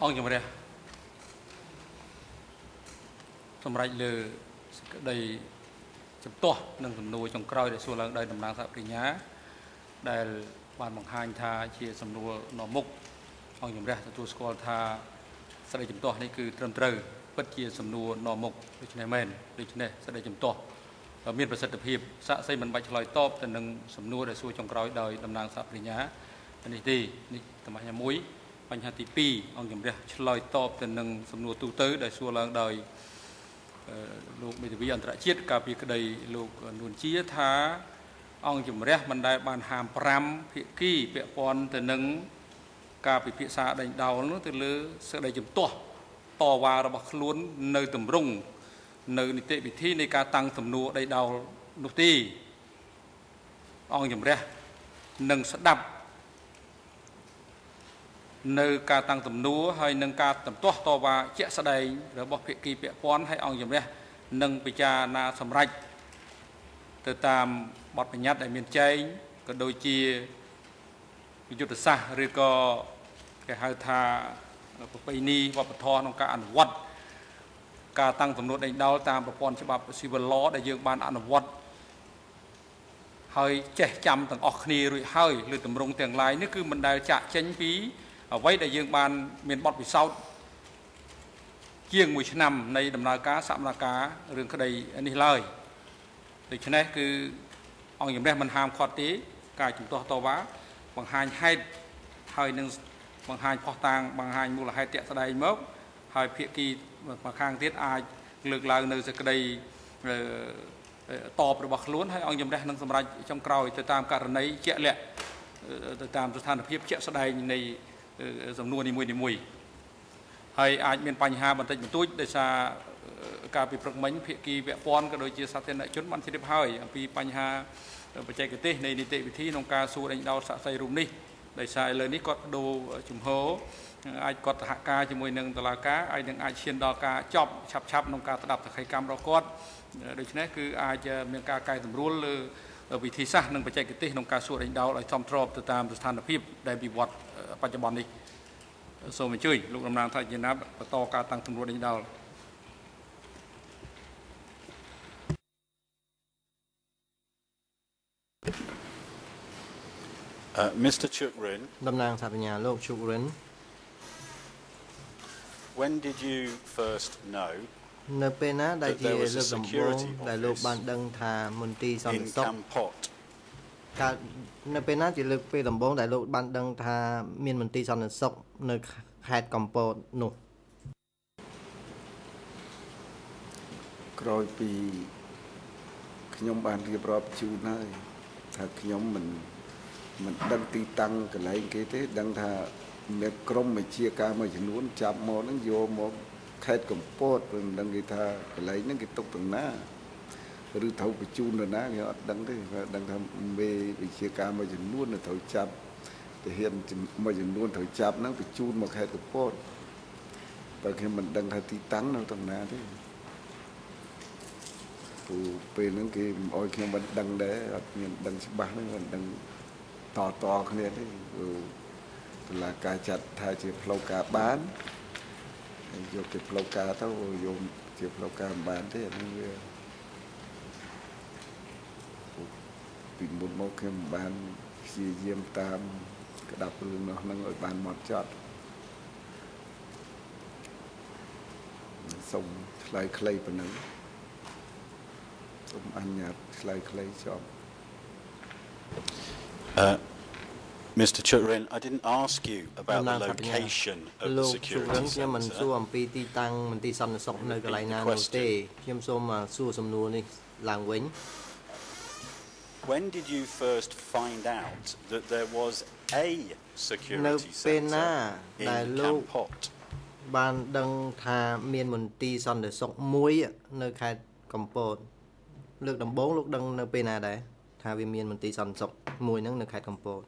អង្គជំរះសម្រាប់លើសេចក្តីចំទាស់និងសំណួរចុងក្រោយដែលសួរឡើងដោយតំណាងសហប្រញ្ញា ដែលបានបង្ហាញថាជាសំណួរនាំមុខអង្គជំរះទទួលស្គាល់ថាសេចក្តីចំទាស់នេះគឺត្រឹមត្រូវពិតជាសំណួរនាំមុខដូច្នេះមែនដូច្នេះសេចក្តីចំទាស់មានប្រសិទ្ធភាពសាក់សីមិនបាច់ឆ្លើយតបទៅនឹងសំណួរដែលសួរចុងក្រោយដោយតំណាងសហប្រញ្ញានេះទេនេះតំបន់មួយ បញ្ហាទី2អង្គជំរះឆ្លើយតបទៅនឹងសំណួរទូទៅ ដែលសួរឡើងដោយលោកមេធាវីអន្តរជាតិកាលពីក្តីលោកនួនជាថា អង្គជំរះមិនដែលបានហាម5ភាគីពាក់ព័ន្ធទៅនឹងការពិភាក្សាដេញដោលនោះទៅលើសេចក្តីជំទាស់តវ៉ារបស់ខ្លួននៅតម្រង់នៅនីតិវិធីនៃការតាំងសំណួរដេញដោលនោះទេអង្គជំរះនឹងស្ដាប់ នៅការតាំងទំនួលហើយនឹងការតន្ទាស់តវ៉ាជាក់ស្ដែងរបស់ភាគីពាក់ព័ន្ធហើយអង្គជំរះនឹងពិចារណាសម្រេចទៅតាមបទបញ្ញត្តិដែលមានចែងក៏ដូចជាយុទ្ធសាស្ត្រឬក៏គេហៅថាប្រពៃណីវប្បធម៌ក្នុងការអនុវត្តការតាំងទំនួលដេញដោលតាមប្រព័ន្ធច្បាប់ Civil Law ដែលយើងបានអនុវត្តហើយចេះចាំទាំងអស់គ្នារួចហើយលើតម្រងទាំងឡាយនេះគឺមិនដែលចាក់ចេញពី អ្វីដែលយើងបានមានបទពិសោធន៍ជាង1ឆ្នាំនៃដំណើរការសមនការរឿងក្តីនេះឡើយដូច្នេះគឺអង្គជំរះមិនហាមឃាត់ទេការជំទាស់តវ៉ាបង្ហាញហេតុហើយនឹងបង្ហាញផុសតាងបង្ហាញមូលហេតុតាក់ស្ដែងមក ហើយភាគីមកខាងទៀតអាចលើកឡើងនៅសេចក្តីតបរបស់ខ្លួនហើយអង្គជំរះនឹងសម្រេចចុងក្រោយទៅតាមករណីជាក់លាក់ទៅតាមស្ថានភាពជាក់ស្ដែងនៃ សំណួរនីមួយនីមួយហើយអាចមានបញ្ហាបន្តិចបន្តួចដោយសារការពិព្រឹកមិញភាគីវពាន់ក៏ដូចជាសាធារណជនបានជ្រាបហើយអំពីបញ្ហាបច្ចេកទេសនៃនីតិវិធីក្នុងការសួរដេញដោលសាក់សីរូបនេះដោយសារឥឡូវនេះគាត់បដូរជំហរអាចគាត់សហការជាមួយនឹងតុលាការអាចនឹងអាចឈានដល់ការចប់ឆាប់ឆាប់ក្នុងការស្ដាប់សកម្មរបស់គាត់ដូច្នេះគឺអាចមានការកែសម្រួលលើវិធីសាស្ត្រនិងបច្ចេកទេសក្នុងការសួរដេញដោលឲ្យសមស្របទៅតាមស្ថានភាពដែលវិវត្ត បច្ចុប្បន្ននេះសូមអញ្ជើញលោកតំណាងថាជាណាបន្តការតាំងទម្រួតនេះដល់ Uh, Mr. Chukrin តំណាងសហបញ្ញាលោក Chukrin When did you first know នៅពេលណាដែលជាលើកដំបូងដែលលោកបានដឹងថាមន្ទីរសន្តិសុខ កើតនៅពេលណាជាលើកពេលដំបូងដែលលោកបានដឹងថាមានមន្ទីរសន្តិសុខនៅខេត្តកំពតនោះក្រោយពីខ្ញុំបានរៀបរាប់ជូនហើយថាខ្ញុំមិនមិនដឹងទីតាំងកន្លែងគេទេ ដឹងថាមានក្រុមវិជាការមួយចំនួនចាប់មកហ្នឹងយកមកខេត្តកំពតមិនដឹងគេថាកន្លែងហ្នឹងគេទុកទាំងណា ឬត្រូវបញ្ជូនទៅណាគេអត់ដឹងទេគាត់ដឹងថាមេវិជាការមួយចំនួនត្រូវចាប់ទាហានមួយចំនួនត្រូវចាប់ហ្នឹងបញ្ជូនមកខេត្តកពតបើខ្ញុំមិនដឹងថាទីតាំងនៅត្រង់ណាទេព្រោះពេលហ្នឹងគេមិនអោយខ្ញុំមិនដឹងដែរអត់មានដឹងច្បាស់ហ្នឹងមិនដឹងតតគ្នាទេព្រោះតឡាការចាត់ថាជាផ្លូវការបានយកជាផ្លូវការទៅយកជាផ្លូវការមិនបានទេអានេះវា ពីមុនមកខ្ញុំបានព្យាយាមតាមក្តាប់រឿងនោះនឹងឲ្យបានមកចត់សូមឆ្លើយខ្លីប៉ុណ្ណឹងសូមអនុញ្ញាតឆ្លើយខ្លីចប់ Uh, Mr. Chutrin, I didn't ask you about the location of the security center. ខ្ញុំមិនសួរអំពីទីតាំងមន្ទីរសន្តិសុខនៅកន្លែងណានោះទេខ្ញុំសូមសួរសំណួរនេះឡើងវិញ When did you first find out that there was a security នៅពេលណាដែលលោក Kampot បានដឹងថាមានមន្ទីរសន្តិសុខមួយនៅខេត្តកំពតលើកដំបូងលោកដឹងនៅពេលណាដែរថាវាមានមន្ទីរសន្តិសុខមួយហ្នឹងនៅខេត្តកំពត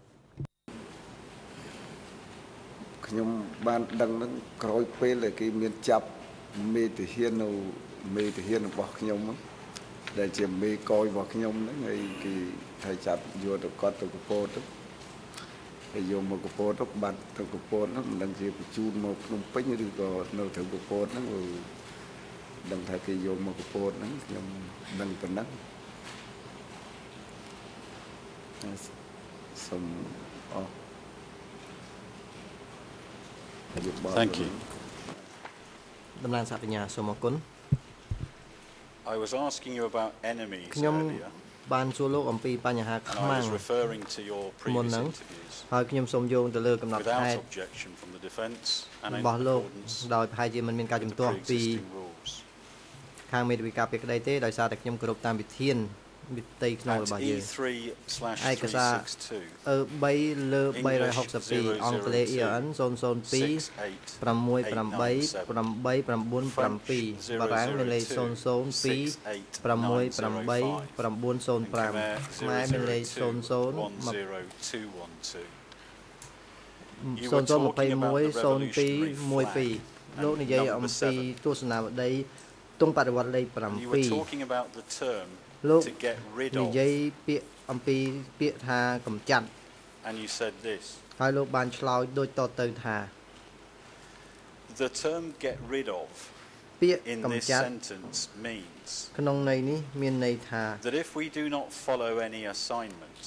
ខ្ញុំបានដឹងនឹងក្រោយពេលដែលគេមានចាប់មេទាហាននៅមេទាហានរបស់ខ្ញុំហ្នឹង ដែលជាមេកយរបស់ខ្ញុំហ្នឹងហើយគេថាចាប់យកទៅគាត់ទៅកពោតទៅហើយយកមកកពតទៅបាត់ទៅកពតហ្នឹងមិនដឹងជាបញ្ជូនមកភ្នំពេញឬក៏នៅទៅកពតហ្នឹងដឹងថាគេយកមកកពតហ្នឹងខ្ញុំដឹងប៉ុណ្ណឹងសូមអរ Thank you តំណាងសហបញ្ញាសូមអរគុណ I was asking you about enemies ខ្ញុំបានសួរលោកអំពីបញ្ហាខ្មាំងមុនហ្នឹងហើយខ្ញុំសូមយោងទៅលើកំណត់ហេតុរបស់លោកដោយប្រហែលជាមិនមានការជំទាស់ពីខាងមេធាវីការពារក្តីទេដោយសារតែខ្ញុំគោរពតាមវិធាន វិតីក្នុងរបស់យើងឯកសារអឺ3លើ362អង់គ្លេស ERN 002 688 897បារាំងមានលេខ002 688 905ខ្មែរមានលេខ00 0021 0212លោកនិយាយអំពីទស្សនាវដ្តីទង់បដិវត្តលេខ7 លោកនិយាយពាក្យអំពីពាក្យថាកំចាត់ and you said this ហើយលោកបានឆ្លើយដូចតទៅថា The term get rid of ពាក្យកំចាត់ sentence means ក្នុងន័យនេះមានន័យថា that if we do not follow any assignment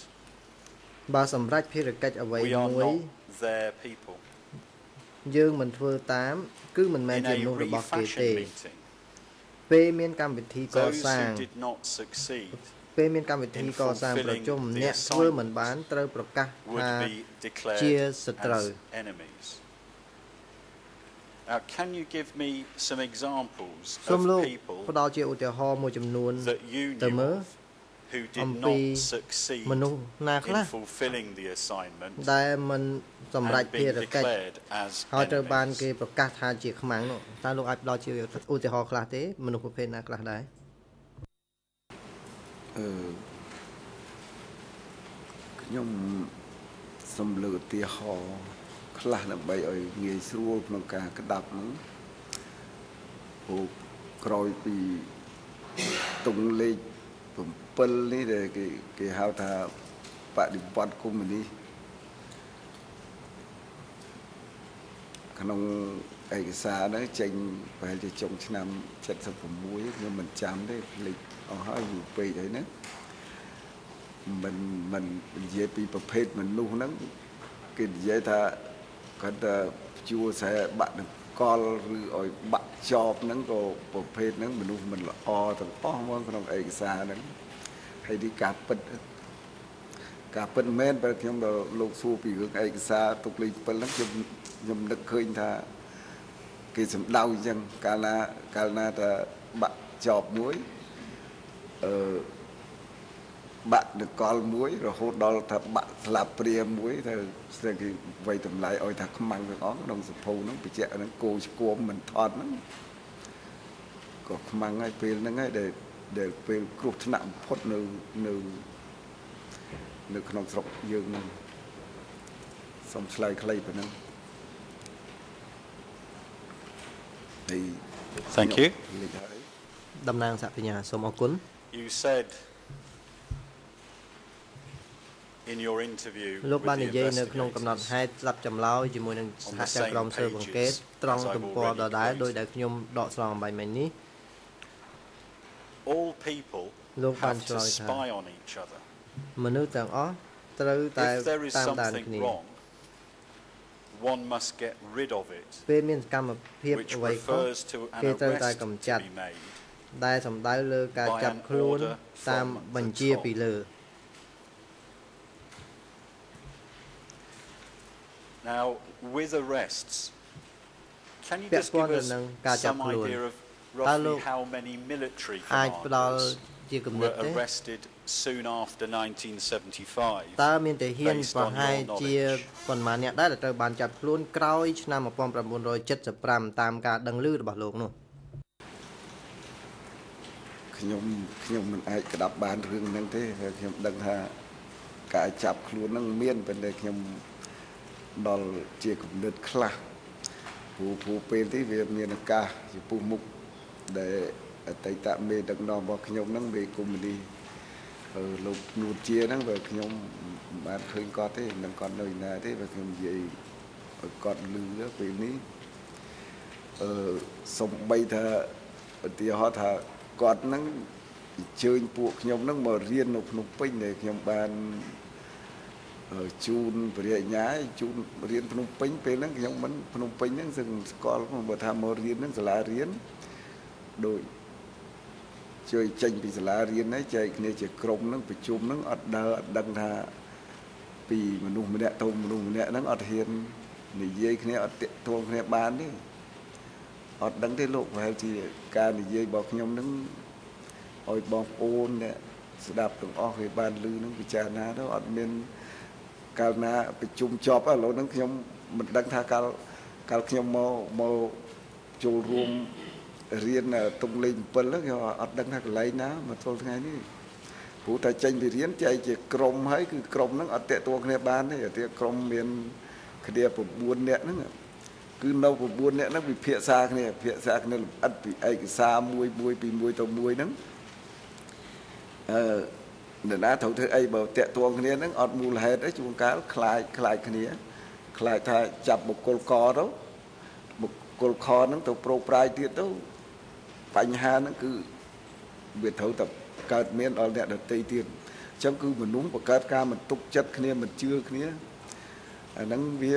បើសម្រេចភារកិច្ចអ្វីមួយ their people យើងមិនធ្វើតាម គឺមិនមែនជាមនុស្សរបស់គេទេ ពេលមានកម្មវិធីកសាងពេលមានកម្មវិធីកសាងប្រជុំអ្នកធ្វើមិនបានត្រូវប្រកាសថាជាសត្រូវ Now can you give me some examples of people ផ្ដល់ជាឧទាហរណ៍មួយចំនួនទៅមើល who did not succeed មនុស្សណាខ្លះ fulfilling the assignment ដែលមិនសម្រេចភារកិច្ចហើយត្រូវបានគេប្រកាសថាជាខ្មាំងនោះតើលោកអាចផ្ដល់ជាឧទាហរណ៍ខ្លះទេ មនុស្សប្រភេទណាខ្លះដែរអឺខ្ញុំសំលើឧទាហរណ៍ខ្លះដើម្បីឲ្យងាយស្រួលក្នុងការក្តាប់ហ្នឹងព្រោះក្រោយពីតុងលេខ 7នេះដែលគេគេហៅថាបដិបត្តិកុម្មុយនីសក្នុងឯកសារហ្នឹងចេញប្រហែលជាចុងឆ្នាំ76ខ្ញុំមិនចាំទេភ្លេចអស់ហើយយូរពេកហើយណាមិនមិននិយាយពីប្រភេទមនុស្សហ្នឹងគេនិយាយថាគាត់ថាជួខ្សែបាក់នឹងកលឬឲ្យបាក់ចប់ហ្នឹងក៏ប្រភេទហ្នឹងមនុស្សមិនល្អទាំងអស់មកក្នុងឯកសារហ្នឹង ហើយនេះការពិតការពិតមែនបើខ្ញុំដល់លោកសួរពីរឿងឯកសារទុកលេខ7ហ្នឹងខ្ញុំខ្ញុំនឹកឃើញថាគេសម្ដៅអញ្ចឹងកាលណាកាលណាថាបាក់ចប់មួយអឺបាក់នកលមួយរហូតដល់ថាបាក់ស្លាបព្រាមួយទៅស្ទើរគេវាយតម្លៃឲ្យថាខ្មាំងទាំងអស់ក្នុងសភៅហ្នឹងបច្ចៈហ្នឹងគោឈួមមិនថត់ហ្នឹងក៏ខ្មាំងហើយពេលហ្នឹងហើយដែល ដែលពេលគ្រោះថ្នាក់បំផុតនៅនៅនៅក្នុងស្រុកយើងហ្នឹងសូមឆ្លើយខ្លីប៉ុណ្ណឹងហើយ Thank you តំណាងសហបញ្ញាសូមអរគុណ You said in your interview លោកបាននិយាយនៅក្នុងកំណត់ហេតុស្លាប់ចម្លើយជាមួយនឹងសហការក្រមស៊ើបអង្កេតត្រង់ទំព័រដដែលដោយដែលខ្ញុំដកស្រង់អំបញ្ញមិញនេះ all people លោកបានឆ្លើយថាមនុស្សទាំងអស់ត្រូវតែតាមដានគ្នា one must get rid of it ពេលមានសកម្មភាពអ្វីខុសគេត្រូវតែកម្ចាត់ដែលសំដៅលើការចាប់ខ្លួនតាមបញ្ជាពីលើ Now with arrests can you just give us some idea of roughly how many military commanders ជាគំនិតទេ arrested soon after 1975តើមានតែហ៊ានប្រហែលជាប៉ុន្មានអ្នកដែរដែលត្រូវបានចាប់ខ្លួនក្រោយឆ្នាំ1975តាមការដឹងឮរបស់លោកនោះខ្ញុំខ្ញុំមិនអាចក្តាប់បានរឿងហ្នឹងទេខ្ញុំដឹងថាការចាប់ខ្លួនហ្នឹងមានប៉ុន្តែខ្ញុំដល់ជាគំនិតខ្លះព្រោះព្រោះពេលទីវាមានឱកាសចំពោះមុខ ដែលអតីតមេដឹកនាំរបស់ខ្ញុំហ្នឹងមេកុំមុនីលោកនួតជាហ្នឹងបើខ្ញុំបានឃើញគាត់ទេមិនគាត់នៅណាទេបើខ្ញុំនិយាយឲ្យគាត់លឺពេលនេះអឺសំបីថាឧទាហរណ៍ថាគាត់នឹងអញ្ជើញពួកខ្ញុំនឹងមករៀននៅភ្នំពេញដែលខ្ញុំបានជូនបរិញ្ញាជូនរៀនភ្នំពេញពេលហ្នឹងខ្ញុំមិនភ្នំពេញហ្នឹងซึ่งស្គាល់បើថាមករៀនហ្នឹងសាលារៀន ដូចជួយចេញពីសាលារៀនហ្នឹងចែកគ្នាជាក្រុមហ្នឹងប្រជុំហ្នឹងអត់ដើរអត់ដឹងថាពីមនុស្សម្នាក់ទៅមនុស្សម្នាក់ហ្នឹងអត់ហ៊ាននិយាយគ្នាអត់តាក់ទងគ្នាបានទេអត់ដឹងទេលោកប្រហែលជាការនិយាយរបស់ខ្ញុំហ្នឹងឲ្យបងប្អូនអ្នកស្ដាប់ទាំងអស់គេបានឮនឹងពិចារណាទៅអត់មានកាលណាប្រជុំចប់ឥឡូវហ្នឹងខ្ញុំមិនដឹងថាកាលកាលខ្ញុំមកមកចូលរួម រៀនតុងលេខ7ហ្នឹងខ្ញុំអត់ដឹងថាកន្លែងណាមកទល់ថ្ងៃនេះព្រោះតែចេញពីរៀនចែកជាក្រុមហើយគឺក្រុមហ្នឹងអត់តាក់ទងគ្នាបានទេតែក្រុមមានគ្នា9នាក់ហ្នឹងគឺនៅ9នាក់ហ្នឹងវិភាសាគ្នាវិភាសាគ្នាលម្អិតពីឯកសារមួយមួយពីមួយទៅមួយហ្នឹងអឺនរណាត្រូវធ្វើអីបើតាក់ទងគ្នាហ្នឹងអត់មូលហេតុអីជួនកាលខ្លាចខ្លាចគ្នាខ្លាចថាចាប់បុគ្គលកទៅបុគ្គលខហ្នឹងទៅប្រោកប្រាយទៀតទៅ បញ្ហាហ្នឹងគឺវាត្រូវតែកើតមានដល់អ្នកដទៃទៀតអញ្ចឹងគឺមនុស្សបង្កើតការមិនទុកចិត្តគ្នាមិនជឿគ្នាអាហ្នឹងវា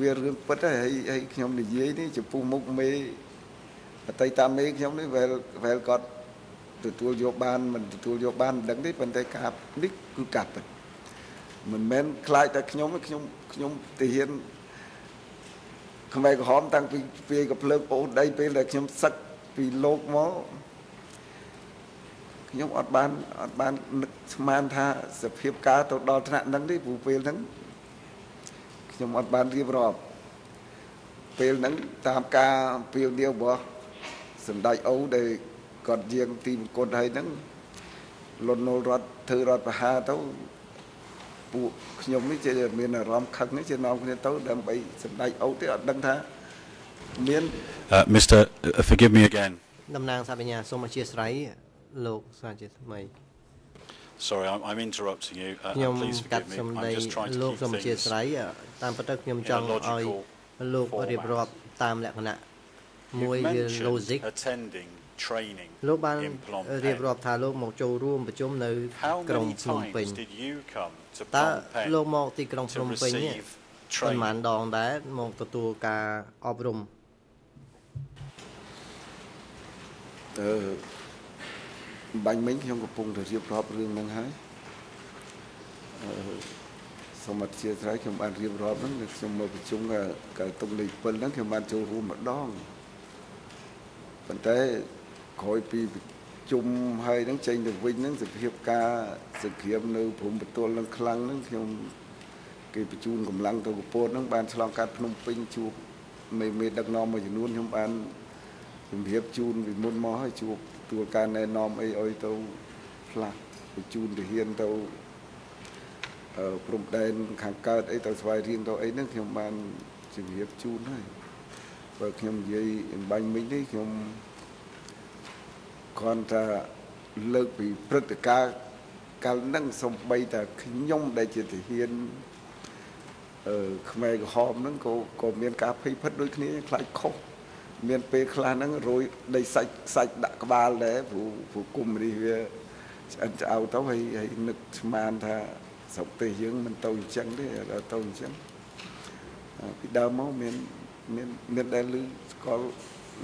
វារឿងពិតហើយហើយខ្ញុំនិយាយនេះចំពោះមុខមេអតីតមេខ្ញុំនេះវែលវែលគាត់ទទួលយកបានមិនទទួលយកបានមិនដឹងទេប៉ុន្តែការនេះគឺការពិតមិនមែនខ្លាចតែខ្ញុំខ្ញុំខ្ញុំទាហានខ្មែរក្រហមតាំងពីពីកំភ្លើងអូនដីពេលដែលខ្ញុំសឹក ពីលោកមកខ្ញុំអត់បានអត់បាននឹកស្មានថាសភាពការទៅដល់ថ្នាក់ហ្នឹងទេព្រោះពេលហ្នឹងខ្ញុំអត់បានរៀបរាប់ពេលហ្នឹងតាមការពៀវនាវរបស់សម្ដេចអូដែលគាត់យាងទីមង្គលហើយហ្នឹងលន់នល់រត់ធ្វើរត់ប្រហារទៅពួកខ្ញុំនេះជាមានអារម្មណ៍ខឹងនេះជានាំគ្នាទៅដើម្បីសម្ដេចអូទេអត់ដឹងថា មាន Mr forgive me again តំណាងសាបញ្ញាសូមអធិស្ឋានលោកសាជាថ្មី Sorry I'm I'm interrupting you uh, ខ្ញុំកាត់សម្ដីលោកសូមអធិស្ឋានតាមពិតទៅខ្ញុំចង់ឲ្យលោករៀបរាប់តាមលក្ខណៈមួយវា logic attending training លោកបានរៀបរាប់ថាលោកមកចូលរួមប្រជុំនៅក្រុងភ្នំពេញតើលោកមកទីក្រុងភ្នំពេញនេះប៉ុន្មានដងដែរមកទទួលការអប់រំ អឺបាញ់មិញខ្ញុំកំពុងតែរៀបរាប់រឿងហ្នឹងហើយអឺសូមអធិស្ឋានខ្ញុំបានរៀបរាប់ហ្នឹងខ្ញុំមកប្រជុំកាលតុងលេខ7ហ្នឹងខ្ញុំបានចូលរួមម្ដងប៉ុន្តែក្រោយពីប្រជុំហើយហ្នឹងចេញទៅវិញហ្នឹងសភាពការសង្គ្រាមនៅព្រំបន្ទល់នឹងខ្លាំងហ្នឹងខ្ញុំគេបញ្ជូនកម្លាំងទៅកពតហ្នឹងបានឆ្លងកាត់ភ្នំពេញជួបមេមេដឹកនាំមួយចំនួនខ្ញុំបាន ជំរាបជូនពីមុនមកហើយជួបទួលការណែនាំអីឲ្យទៅផ្លាស់បញ្ជូនទាហានទៅអឺព្រំដែនខាងកើតអីទៅស្វ័យរៀងទៅអីហ្នឹងខ្ញុំបានជំរាបជូនហើយបើខ្ញុំនិយាយអំបញ្ញមិញនេះខ្ញុំគ្រាន់តែលើកពីព្រឹត្តិការណ៍កាលហ្នឹងសំបីតែខ្ញុំដែលជាទាហានអឺខ្មែរក្រហមហ្នឹងក៏ក៏មានការភ័យភិតដូចគ្នាខ្លាចខុស មានពេលខ្លះហ្នឹងរយដីសាច់សាច់ដាក់ក្បាលដែរព្រោះព្រោះគុំនេះវាឆ្អិនឆ្អៅទៅហើយហើយនឹកស្មានថាស្រុកទេសយើងមិនទៅអញ្ចឹងទេដល់ទៅអញ្ចឹងពីដើមមកមានមានមានដែលឮស្គាល់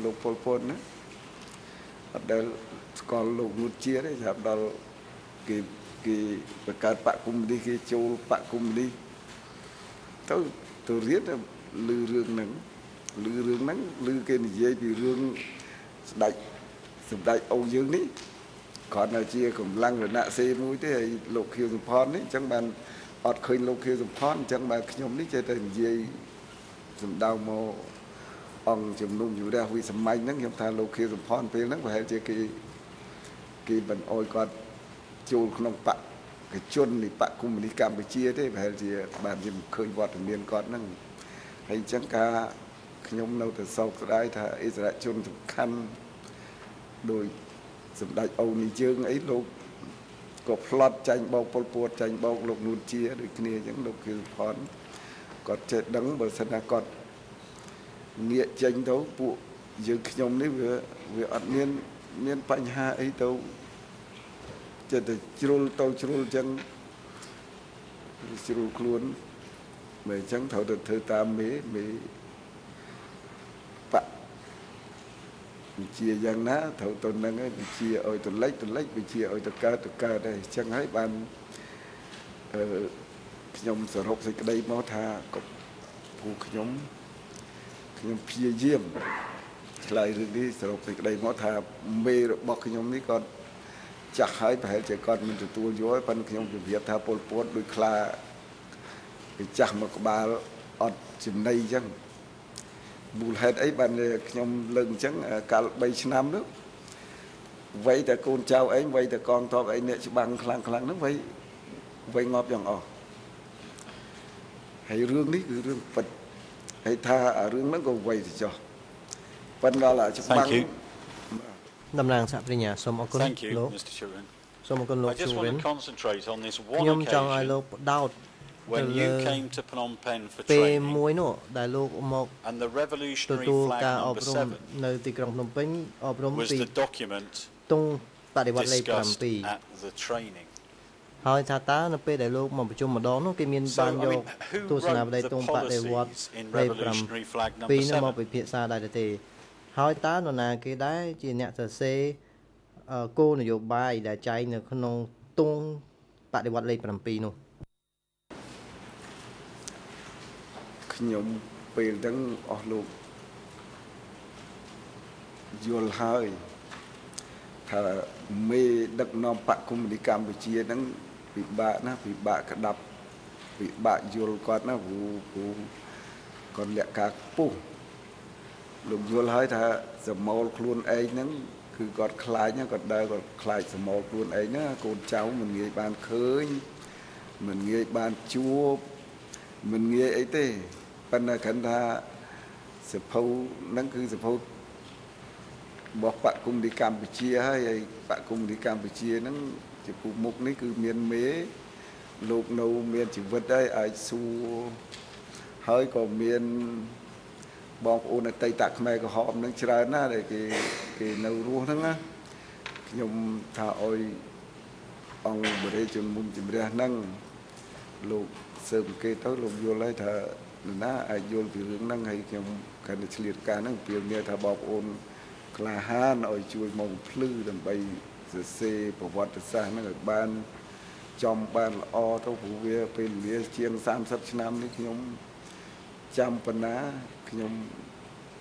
លោកពលពតណាអត់ដែលស្គាល់លោកនួនជាទេចាប់ដល់គេគេបង្កើតបកគុំនេះគេចូលបកគុំនេះទៅទៅរៀនឮរឿងហ្នឹង ឮរឿងហ្នឹងឮគេនិយាយពីរឿងស្ដេចសម្ដេចអូយើងនេះគាត់នៅជាកម្លាំងរណសេមួយទេហើយលោកខៀវសំផននេះអញ្ចឹងបានអត់ឃើញលោកខៀវសំផនអញ្ចឹងបានខ្ញុំនេះចេះតែនិយាយសម្ដៅមកអង្គជំនុំជម្រះវិសម័យហ្នឹងខ្ញុំថាលោកខៀវសំផនពេលហ្នឹងប្រហែលជាគេគេមិនអោយគាត់ចូលក្នុងបកកជននៃបកកុម្មុយនីសកម្ពុជាទេប្រហែលជាបានជាឃើញវត្តមានគាត់ហ្នឹងហើយអញ្ចឹងការ ខ្ញុំនៅតែសោកស្ដាយថាអិសរាជជនសំខាន់ដោយសម្ដេចអូនីយើងអីលោកក៏ផ្លត់ចាញ់បោកពលពួតចាញ់បោកលោកនួនជាដូចគ្នាអញ្ចឹងលោកគឺផនគាត់ចេះដឹងបើសិនណាគាត់ងាកចេញទៅពួកយើងខ្ញុំនេះវាវាអត់មានមានបញ្ហាអីទៅចិត្តតែជ្រុលទៅជ្រុលអញ្ចឹងជ្រុលខ្លួនមិនអញ្ចឹងត្រូវតែធ្វើតាមមេមេ វិជាយ៉ាងណាត្រូវទៅនឹងឯងវិជាឲ្យទៅលិចទៅលិចវិជាឲ្យទៅកើតទៅកើតឯងអញ្ចឹងហើយបានអឺខ្ញុំសរុបសេចក្តីមកថាក៏ពូខ្ញុំខ្ញុំព្យាយាមឆ្លើយរឿងនេះសរុបសេចក្តីមកថាមេរបស់ខ្ញុំនេះគាត់ចាស់ហើយប្រហែលជាគាត់មិនទទួលយកប៉ុន្តែខ្ញុំជម្រាបថាពលពតដូចខ្លាគេចាស់មកក្បាលអត់ចំណៃអញ្ចឹង មូលហេតុអីបានខ្ញុំលើកអញ្ចឹងកាល3ឆ្នាំនោះវ័យតែកូនចៅឯងវ័យតែកងទ័ពឯងអ្នកច្បាំងខ្លាំងខ្លាំងហ្នឹងវ័យវ័យងាប់យ៉ាងអស់ហើយរឿងនេះគឺរឿងពិតហើយថារឿងហ្នឹងក៏វ័យទៅចោះប៉ុន្តែដល់ច្បាំងតំណាងសហប្រញ្ញាសូមអរគុណលោកសូមអរគុណលោកជូរិនខ្ញុំចង់ឲ្យលោកបដោត when you came to Phnom Penh for ពេល training មួយនោះដែលលោកមក and the ទ revolutionary ទូល flag ការអប់ number រំ7នៅទីក្រុងភ្នំពេញអប់រំ was ពី the document ទង់បដិវត្តលេខ discussed 7 at the training ហើយថាតើនៅពេលដែលលោកមកប្រជុំម្ដងនោះគេមាន So បាន I យ mean ក who ទស្សនាប wrote តី the ទង់បដិវត្ត policies in លេខ revolutionary flag 7ពី number នោះមក7ពិភាក្សាដែរទេ ហើយតើនរណាគេដែរជាអ្នកសរសេរអឺគោលនយោបាយដែលចែងនៅក្នុងទង់បដិវត្តលេខ7នោះ ខ្ញុំពេលហ្នឹងអស់លោកយល់ហើយថាមេដឹកនាំបកកុម្មុយនីកម្ពុជាហ្នឹងពិបាកណាពិបាកក្តាប់ពិបាកយល់គាត់ណាព្រោះព្រោះគាត់លក្ខការខ្ពស់លោកយល់ហើយថាសមោលខ្លួនឯងហ្នឹងគឺគាត់ខ្លាចណាគាត់ដើរគាត់ខ្លាចសមោលខ្លួនឯងណាកូនចៅមិនងាយបានឃើញមិនងាយបានជួបមិនងាយអីទេ ប៉ុន្តែគ្រាន់ថាសភៅហ្នឹងគឺសភៅរបស់បកគុំទីកម្ពុជាហើយហើយបកគុំទីកម្ពុជាហ្នឹងជាពុមុខនេះគឺមានមេលោកនៅមានជីវិតហើយអាចសួរហើយក៏មានបងប្អូនអតីតខ្មែរក្រហមនឹងច្រើនណាស់ដែលគេគេនៅរស់ហ្នឹងណាខ្ញុំថាអុយអង្គបរិជនមុនជំរះហ្នឹងលោកសើបអង្កេតទៅលោកយល់ហើយថា នរណាអាចយល់ពីរឿងហ្នឹងហើយខ្ញុំកាន់តែឆ្លៀតការហ្នឹងពីមានថាបងប្អូនក្លាហានឲ្យជួយមកភ្លឺដើម្បីសរសេរប្រវត្តិសាស្ត្រហ្នឹងឲ្យបានចំបានល្អទៅព្រោះវាពេលវេលាជាង30ឆ្នាំនេះខ្ញុំចាំបណ្ណាខ្ញុំ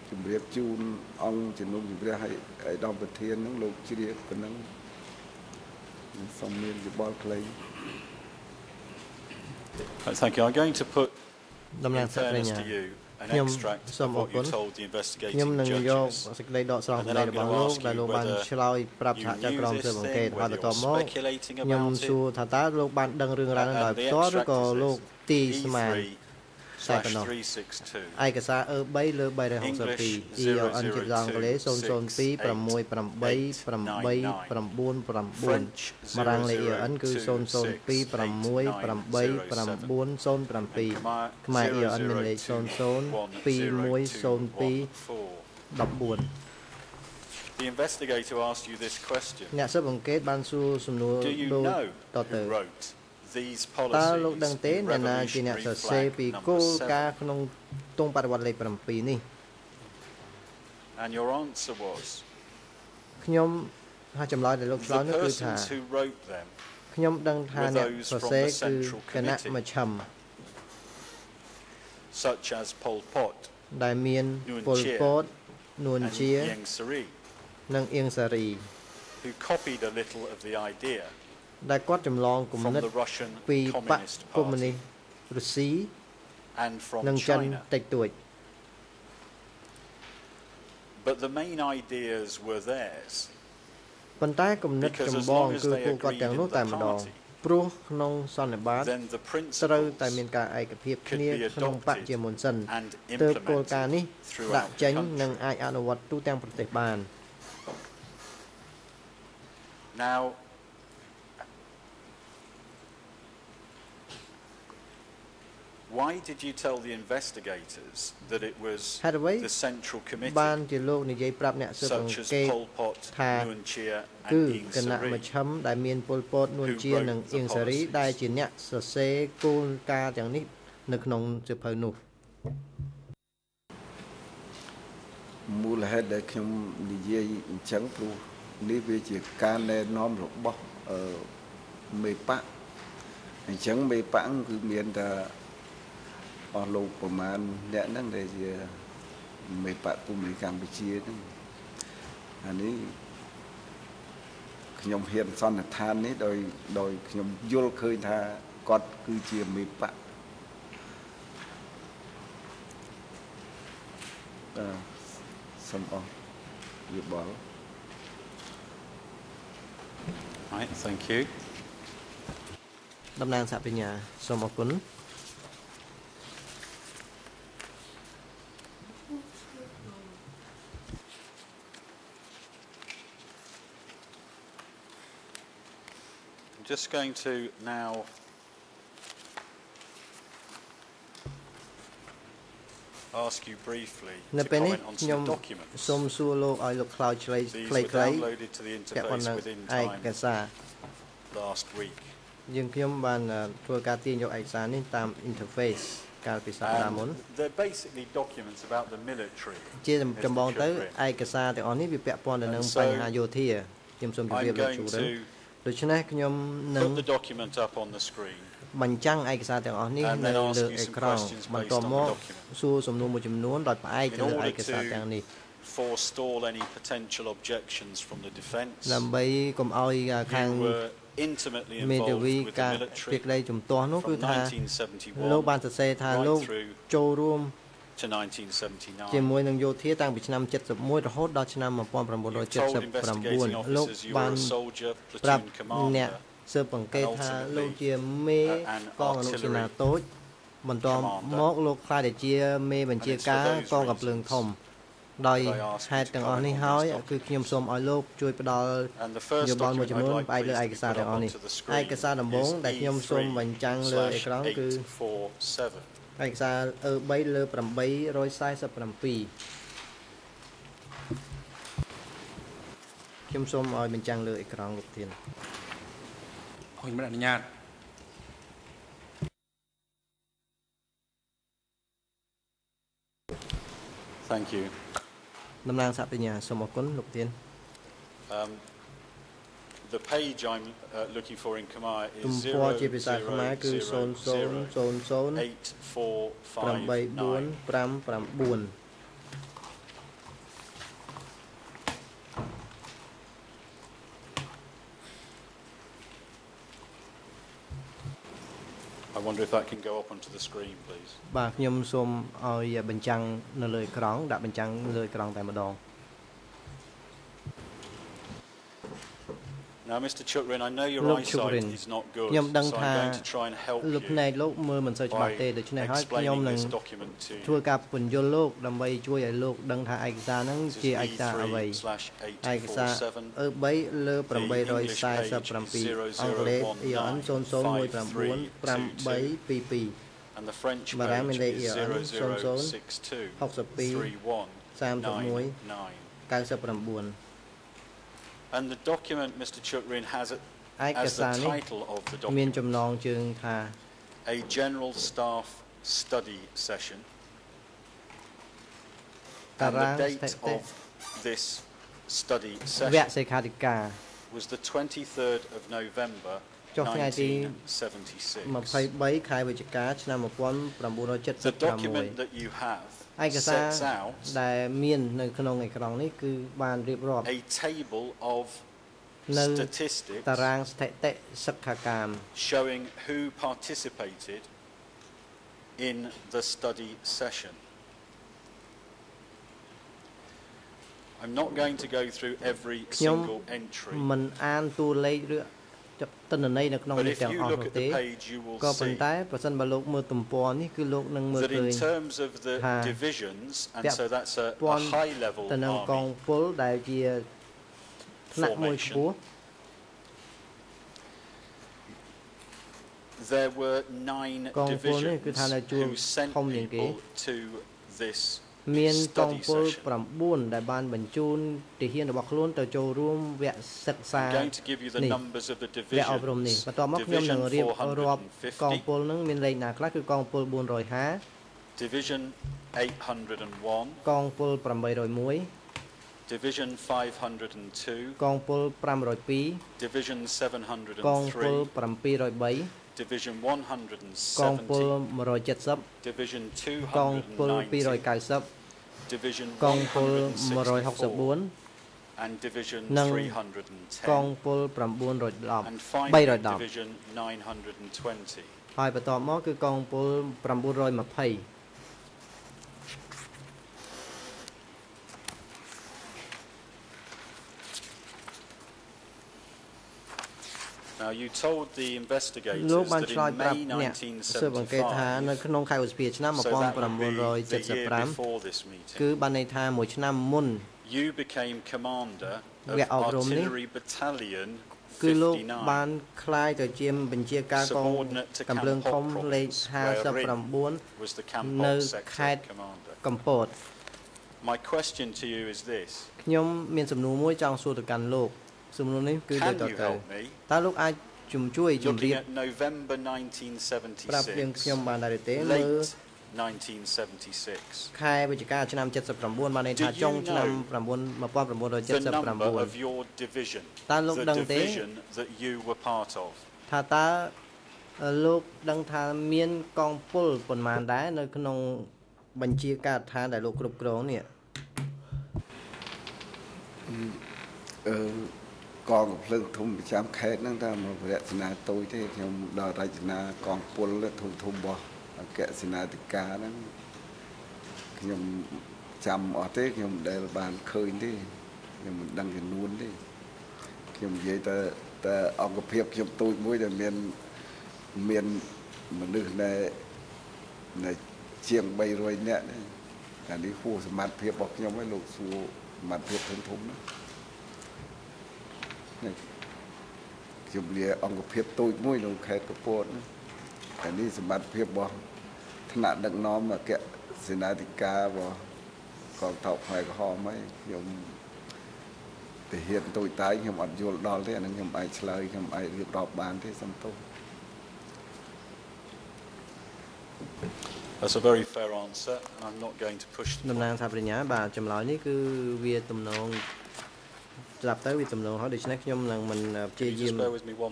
ជម្រាបជូនអង្គជំនុំជម្រះឲ្យឲ្យដល់ប្រធានហ្នឹងលោកជ្រាបប៉ុណ្ណឹងសូមមានយោបល់ខ្លី Thank you. I'm going to put តំណាង in សិទ្ធិប្រញ្ញា fairness to you an ខ្ញុំ extract សូម of អរ what គុ you ណ told the ខ្ញុំ investigating នឹងយក judges សេចក្តីដកស្រង់ And សម្ then ដី I'm របស់ gonna លោក ask ដែល you លោកបាន whether ឆ្លើយប្រាប់ you សហជីវ knew ក្រម this ស៊ើបអង្កេ thing, តហើយ whether បន្ទាប់ you're មក speculating ខ្ញុំ about សួរ it ថាតើលោកបានដឹងរឿងរ៉ាវនេះដោយ And ផ្ the ទាល់ឬ extract ក៏ is លោក this, ទីស្មាន E3 តែ slash ប៉ុណ្ណោះ362ឯកសារអឺ3លើ362 English EON ជាភាសាអង់គ្លេស002 6868999 French មារាំងលេខ EON គឺ002 0068907 68907ខ្មែរ EON មានលេខ00210214 The investigator asked you this question អ្នកស៊ើបអង្កេតបានសួរសំណួរ Do you ដូច know តទៅ who wrote these តើលោកដឹង policies ទេ in អ្នកណាជាអ្នកសរ revolutionary សេរ flag ពីគោ number លការណ៍ 7? ក្នុងទង់បដិវត្តលេខ7នេះ And your answer was ខ្ញុំថាចម្លើយដែលលោកឆ្លើយ the នោះគឺថា persons who wrote them ខ្ញុំដឹងថា were អ្នក those សរ from សេរ the គឺ Central គណៈ Committee. មជ្ឈិម such as Pol Pot ដែលមាននួនពលជាពតនួន and ជា Ieng Sari និងអៀងសារី who copied a little of the idea ដែលគាត់ចម្លងគំ from និត the Russian ពីបក Communist កុម្មុយនី Party សរុស្ស៊ី and from និងចិន China. តិចតួច But the main ideas were theirs ប៉ុន្តែគំនិត Because ចម្ as បង long as គឺ they ពួកគាត់ agreed ទាំងនោះ in the តែម្ដង party, ព្រោះក្នុងសន្និបាត then the ត្រូវតែ principles មានការឯកភាព could គ្នា be ក្នុងបក adopted ជាមុនសិន and ទើបគោលការណ៍នេះ implemented throughout ដាក់ the ចេញ country. និងអាចអនុវត្តទូទាំងប្រទេសបាន Now, why did you tell the investigators that it was the central committee បានជាលោកនិយាយប្រាប់អ្នកស៊ើបអង្កេតថាគឺគណៈមជ្ឈិមដែលមានពលពតនួនជានិងអៀងសារីដែលជាអ្នកសរសេរគោលការណ៍ទាំងនេះនៅក្នុងសៀវភៅនោះមូលហេតុដែលខ្ញុំនិយាយអញ្ចឹងព្រោះនេះវាជាការណែនាំរបស់អឺមេបកអញ្ចឹងមេបកគឺមានតែ អស់លោកប្រមាណអ្នកហ្នឹងដែលជាមេបកភូមិកម្ពុជាហ្នឹងអានេះខ្ញុំហ៊ានសន្និដ្ឋាននេះដោយដោយខ្ញុំយល់ឃើញថាគាត់គឺជាមេបកអឺសូមអរយោបល់ Right thank you តំណាងសហបញ្ញាសូមអរគុណ just going to now ask you briefly to comment on some documents សូមសួរលោកឲ្យលោកខ្លោចឆ្លៃខ្លីៗពាក់ព័ន្ធនឹងឯកសារ last week យើងខ្ញុំបានធ្វើការទាញយកឯកសារនេះតាម interface កាលពីសប្តាហ៍មុន They're basically documents about the military ជាចម្បងទៅឯកសារទាំងអស់នេះវាពាក់ព័ន្ធទៅនឹងបញ្ហាយោធាខ្ញុំសូមជម្រាបលោកជួរ ដូច្នេះខ្ញុំនឹង put the document up on the screen បញ្ចាំងឯកសារទាំងអស់នេះនៅលើអេក្រង់បន្ទាប់មកសួរសំណួរមួយចំនួនដោយផ្អែកទៅលើឯកសារទាំងនេះ forestall any potential objections from the defense ដើម្បីកុំឲ្យខាង intimately involved with the military ពីក្តីជំទាស់នោះគឺថាលោកបានសរសេរថាលោកចូលរួម to 1979ជាមួយនឹងយោធាតាំងពីឆ្នាំ71រហូតដល់ឆ្នាំ1979លោកបានប្រាប់អ្នកស៊ើបអង្កេតថាលោកជាមេកងអនុសេនាតូចបន្តមកលោកខ្លាចជាមេបញ្ជាការកងកម្លាំងធំដោយហេតុទាំងអស់នេះហើយគឺខ្ញុំសូមឲ្យលោកជួយផ្ដល់យោបល់មួយចំនួនផ្អែកលើឯកសារទាំងអស់នេះឯកសារដំបូងដែលខ្ញុំសូមបញ្ចាំងលើអេក្រង់គឺ ឯកសារ E3 លើ847ខ្ញុំសូមឲ្យបញ្ចាំងលើអេក្រង់លោកធានអរគុណអនុញ្ញាត Thank you តំណាងសហបញ្ញាសូមអរគុណលោកទៀន Um the page I'm uh, looking for in Khmer is ទំព័រជាភាសាខ្មែរគឺ00008459 I wonder if that can go up onto the screen please បាទខ្ញុំសូមឲ្យបញ្ចាំងនៅលើអេក្រង់ដាក់បញ្ចាំងលើអេក្រង់តែម្ដង Now Mr Chukrin I know your eyesight is not good ខ្ញុំដឹង so ថា I'm going to try and help លោកភ្នែកលោកមើលមិនសូវច្បាស់ទេដូច្នេះហើយខ្ញុំនឹងធ្វើការពន្យល់លោកដើម្បីជួយឲ្យលោកដឹងថាឯកសារហ្នឹងជាឯកសារអ្វីឯកសារ E3 លើ847អង់គ្លេស EN 00195322 and the French បារាំងមានលេខ EN 0062 31 99 And the document Mr Chukrin has it as the title of the document មានចំណងជើងថា A General Staff Study Session តារាង the date of this study វគ្គ session សិក្ខាធិការ was the 23rd of November ចុះថ្ងៃទី 1976 23ខែវិច្ឆិកាឆ្នាំ The document 1976 that you have ឯកសារ sets out ដែលមាននៅក្នុងអេក្រង់នេះគឺបានរៀបរាប់ a table of នៅ statistics តារាងស្ថិតិសិក្ខាកាម showing who participated in the study session. I'm not going to go through every ខ្ញុំ single entry. មិនអានតួលេខឬ ទិន្នន័យនៅក្នុង But នេះ if ទាំង you អស់ look នោះ at ទេ the page, you will ក៏ប៉ុ see ន្តែប្រសិនបើលោកមើលទំព័រនេះគឺលោកនឹងមើល that ឃើ in ញ terms of the ថា divisions, and ពាក់ so that's a, ព័ a ន្ធ high level ទៅនឹងកង army ពលដែលជាថ្នាក់មួយខ្ពស់ there were 9 divisions who sent people to this មានកងពល9ដែលបានបញ្ជូនទាហានរបស់ខ្លួនទៅចូលរួមវគ្គសិក្សានេះវគ្គអប់រំនេះបន្ទាប់មកខ្ញុំនឹងរៀបរាប់កងពលនឹងមានលេខណាខ្លះគឺកងពល450 Division 801កងពល801 Division 502កងពល502 Division 703កងពល703 Division 170កងពល170 Division 290កងពល290 Division កងពល164 and Division 310កងពល910 and finally Division 920ហើយបន្ទាប់មកគឺកងពល920 Now you told the investigators លោកបានឆ្លើយប្រាប់អ្នកស៊ើបអង្កេតថានៅក្នុងខែឧសភាឆ្នាំ1975គឺបានន័យថាមួយឆ្នាំមុន you became commander of artillery battalion គឺលោកបានក្លាយទៅជាបញ្ជាការកងកម្លាំងធំលេខ59នៅខេត្តកំពត My question to you is this ខ្ញុំមានសំណួរមួយចង់សួរទៅកាន់លោក សំណួរនេះគឺដូចតទៅតើលោកអាចជំជួយជម្រាប November 1976ប្រាប់យើងខ្ញុំបានដែរទេលើ1976ខែវិច្ឆិកាឆ្នាំ79បានន័យថាចុងឆ្នាំ1979តើលោកដឹងទេថាតើលោកដឹងថាមានកងពលប៉ុន្មានដែរនៅក្នុងបញ្ជាការដ្ឋានដែលលោកគ្រប់គ្រងនេះអឺ កងកំភ្លើងធំប្រចាំខេត្តហ្នឹងតែមករចនាតូចទេខ្ញុំដល់រចនាកងពលធំធំរបស់អគ្គសេនាធិការហ្នឹងខ្ញុំចាំអត់ទេខ្ញុំដែលបានឃើញទេខ្ញុំមិនដឹងចំនួនទេខ្ញុំនិយាយតែតែអង្គភាពខ្ញុំទូចមួយដែលមានមានមនុស្សដែលដែលជាង300នាក់អានេះហួសសមត្ថភាពរបស់ខ្ញុំឯងលោកសួរសមត្ថភាពធំធំណា ខ្ញុំលាអង្គភាពតូចមួយនៅខេត្តកពតតែនេះសមត្ថភាពរបស់ថ្នាក់ដឹកនាំអគ្គសេនាធិការរបស់កងទ័ពផ្នែកក្រហមហើយខ្ញុំទៅហ៊ានតូចតាយខ្ញុំអត់យល់ដល់ទេអានឹងខ្ញុំអាចឆ្លើយខ្ញុំអាចរៀបរាប់បានទេសំទោស That's a very fair answer and I'm not going to push តំណាងថាបញ្ញាបាទចម្លើយនេះគឺវាទំនង ស្ដាប់ទៅវាទំនងហើយដូច្នេះខ្ញុំនឹងមិនព្យាយាម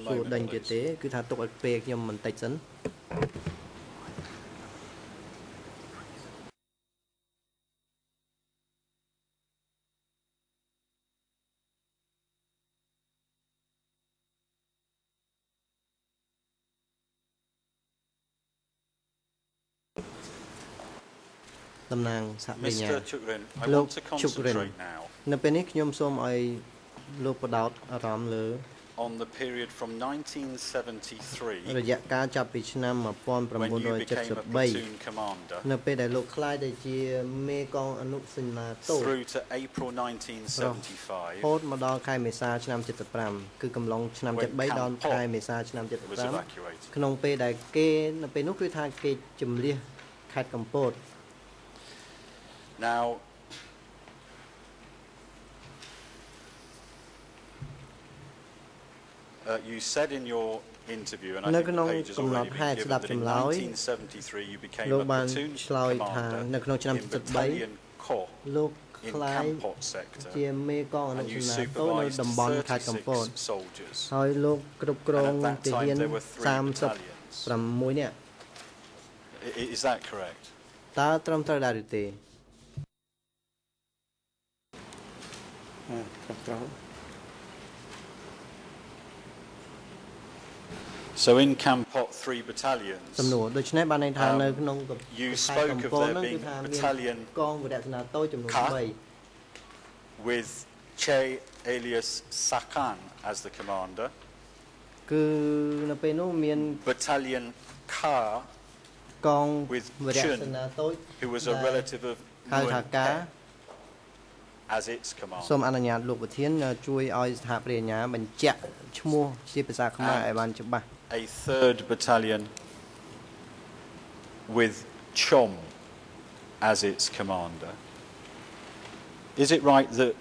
សួរដេញទៀតទេគឺថាទុកឲ្យពេលខ្ញុំបន្តិចសិនតំណាងសហវិញ្ញាលោកជុករិននៅពេលនេះខ្ញុំសូមឲ្យ លោកបដោតអារម្មណ៍លើ on the period from 1973រយៈកាលចាប់ពីឆ្នាំ1973នៅពេលដែលលោកខ្លាយទៅជាមេកងអនុសេនាតូ through to April 1975ហូតមកដល់ខែមេសាឆ្នាំ75គឺកំឡុងឆ្នាំ73ដល់ខែមេសាឆ្នាំ75ក្នុងពេលដែលគេនៅពេលនោះគឺថាគេជំលះខេត្តកំពត Now Uh, you said in your interview and I think the page has already been given that in 1973 you became a platoon commander in battalion corps លោកខ្លាយជាមេកងអនុសេនាតូនៅតំបន់ខេត្តកំពតហើយលោកគ្រប់គ្រងទាហាន36នាក់ Is that correct តើត្រឹមត្រូវដែរឬទេត្រឹមត្រូវ So in Kampot 3 battalions សំណួរដូច្នេះបានន័យថានៅក្នុងកំ You spoke of there being battalion កងវិរៈសេនាតូចចំនួន3 with Che alias Sakan as the commander គឺនៅពេលនោះមាន battalion Ka កង with វិរៈសេនាតូច who was a relative of ហៅថាកា as its commander សូមអនុញ្ញាតលោកប្រធានជួយឲ្យស្ថាបរិញ្ញាបញ្ជាក់ឈ្មោះជាភាសាខ្មែរឲ្យបានច្បាស់ a 3rd battalion with Chom as its commander. Is it right that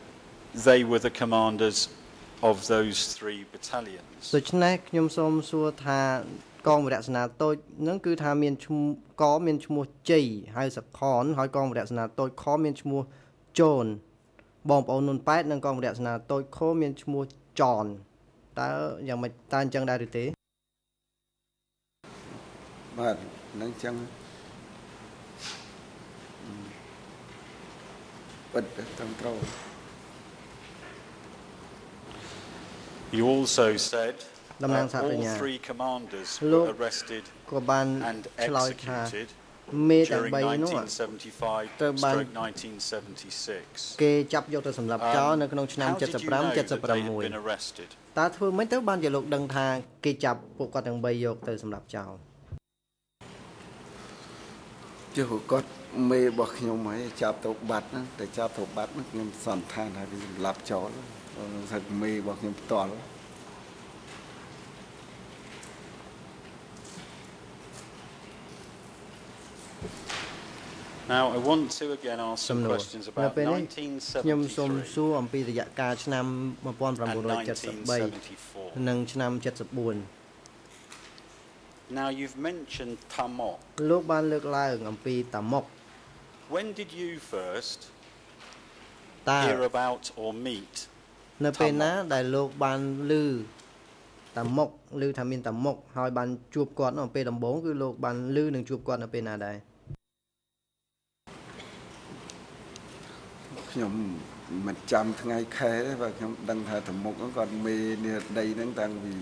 they were the commanders of those three battalions ដូច្នេះខ្ញុំសូមសួរថាកងវរៈសេនាតូចនឹងគឺថាមានឈ្មោះកមានឈ្មោះជ័យហៅសខនហើយកងវរៈសេនាតូចខមានឈ្មោះជូនបងប្អូននុនប៉ែតនិងកងវរៈសេនាតូចខមានឈ្មោះចនតើយ៉ាងម៉េចតើអញ្ចឹងដែរឬទេ បាទនឹងចឹងពិតត្រឹមត្រូវ You also said តំណាងសហប្រញ្ញា all three commanders were arrested ក៏បានឆ្លើយថាមេទាំង3នោះត្រូវបាន1976គេចាប់យកទៅសម្លាប់ចោលនៅក្នុងឆ្នាំ75 76តើធ្វើម៉េចទៅបានជាលោកដឹងថាគេចាប់ពួកគាត់ទាំង3យកទៅសម្លាប់ចោល ជឿគាត់មេរបស់ខ្ញុំហើយចាប់ទៅបាត់ណាតែចាប់ទៅបាត់ណាខ្ញុំសន្និដ្ឋានថាគេសម្លាប់ចោលថាមេរបស់ខ្ញុំផ្ទាល់ Now I want to again ask some questions about ខ្ញុំសូមសួរអំពីរយៈកាលឆ្នាំ1973និងឆ្នាំ74 Now you've mentioned Tamok លោកបានលើកឡើងអំពីតាមុក When did you first hear about or meet នៅពេលណាដែលលោកបានឮតាមុកឮថាមានតាមុកហើយបានជួបគាត់នៅពេលដំបូងគឺលោកបានឮនឹងជួបគាត់នៅពេលណាដែរខ្ញុំមិនចាំថ្ងៃខែទេបើខ្ញុំដឹងថាតមុកគាត់មេនេះដីហ្នឹងតាំងពី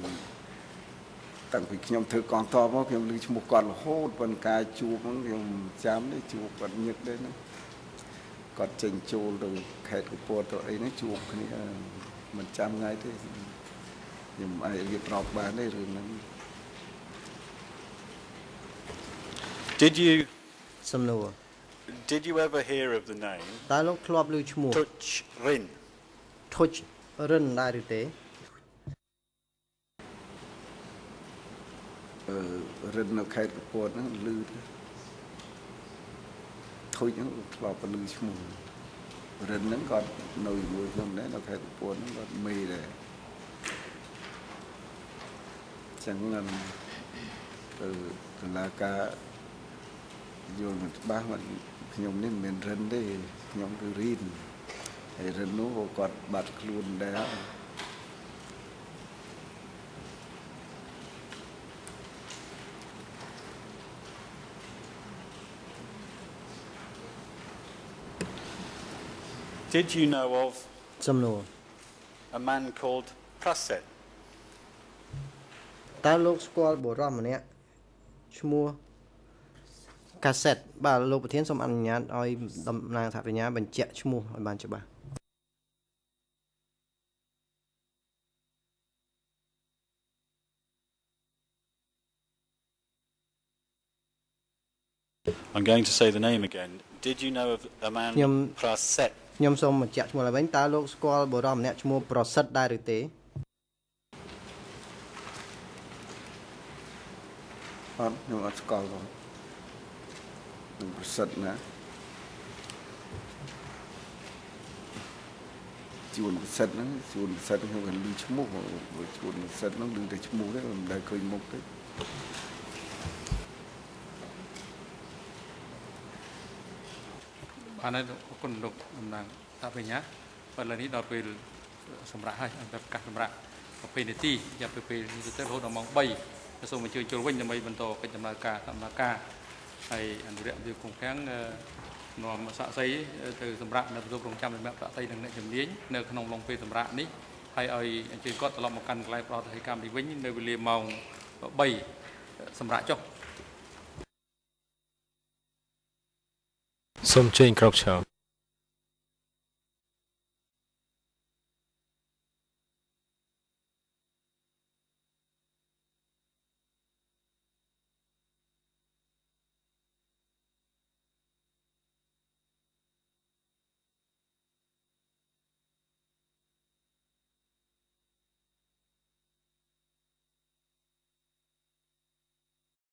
តាំងពីខ្ញុំធ្វើកងតបមកខ្ញុំឮឈ្មោះគាត់រហូតប៉ុន្តែការជួបហ្នឹងខ្ញុំចាំនេះជួបគាត់ញឹកដែរហ្នឹងគាត់ចេញចូលទៅខេត្តកពតទៅអីហ្នឹងជួបគ្នាមិនចាំថ្ងៃទេខ្ញុំអាចរៀបរាប់បានទេរឿងហ្នឹង Did you សំណួរ Did you ever hear of the name តើលោកធ្លាប់ឮឈ្មោះ Tuch Rin Tuch Rin ដែរឬទេ អឺរិននៅខេត្តកពតហ្នឹងឮទេធុយហ្នឹងធ្លាប់ឮឈ្មោះរិនហ្នឹងគាត់នៅជាមួយខ្ញុំដែរនៅខេត្តកពតហ្នឹងគាត់មេដែរចឹងទៅតុលាការយល់មិនច្បាស់មិនខ្ញុំនេះមិនមែនរិនទេខ្ញុំគឺរីនហើយរិននោះគាត់បាត់ខ្លួនដែរ Did you know of សំណួរ a man called Praset តើលោកស្គាល់បុរសម្នាក់ឈ្មោះកាសែតបាទលោកប្រធានសូមអនុញ្ញាតឲ្យតំណាងសហប្រញ្ញាបញ្ជាក់ឈ្មោះឲ្យបានច្បាស់ I'm going to say the name again. Did you know of a man Praset ខ្ញុំសូមបញ្ជាក់ឈ្មោះឡើងវិញតើលោកស្គាល់បុរសម្នាក់ឈ្មោះប្រសិទ្ធដែរឬទេអត់ខ្ញុំអត់ស្គាល់បងនឹងប្រសិទ្ធណាជួនប្រសិទ្ធហ្នឹងជួនប្រសិទ្ធខ្ញុំក៏ឮឈ្មោះជួនប្រសិទ្ធហ្នឹងឮតែឈ្មោះទេមិនដែលឃើញមុខទេ បានហើយអរគុណលោកតំណាងតាបញ្ញាបើឥឡូវនេះដល់ពេលសម្រាប់ហើយអង្គប្រកាសសម្រាប់20នាទីរយៈពេលនេះទៅរហូតដល់ម៉ោង3សូមអញ្ជើញចូលវិញដើម្បីបន្តកិច្ចដំណើរការដំណើរការហើយអនុរិយវិគុំខាំងនាំសាក់សីទៅសម្រាប់នៅបន្ទប់រងចាំសម្រាប់សាក់សីនិងអ្នកជំនាញនៅក្នុងឡុងពេលសម្រាប់នេះហើយឲ្យអញ្ជើញគាត់ត្រឡប់មកកាន់កន្លែងប្រតិកម្មនេះវិញនៅវេលាម៉ោង3សម្រាប់ចុះ សូមជើញក្រោកឈរ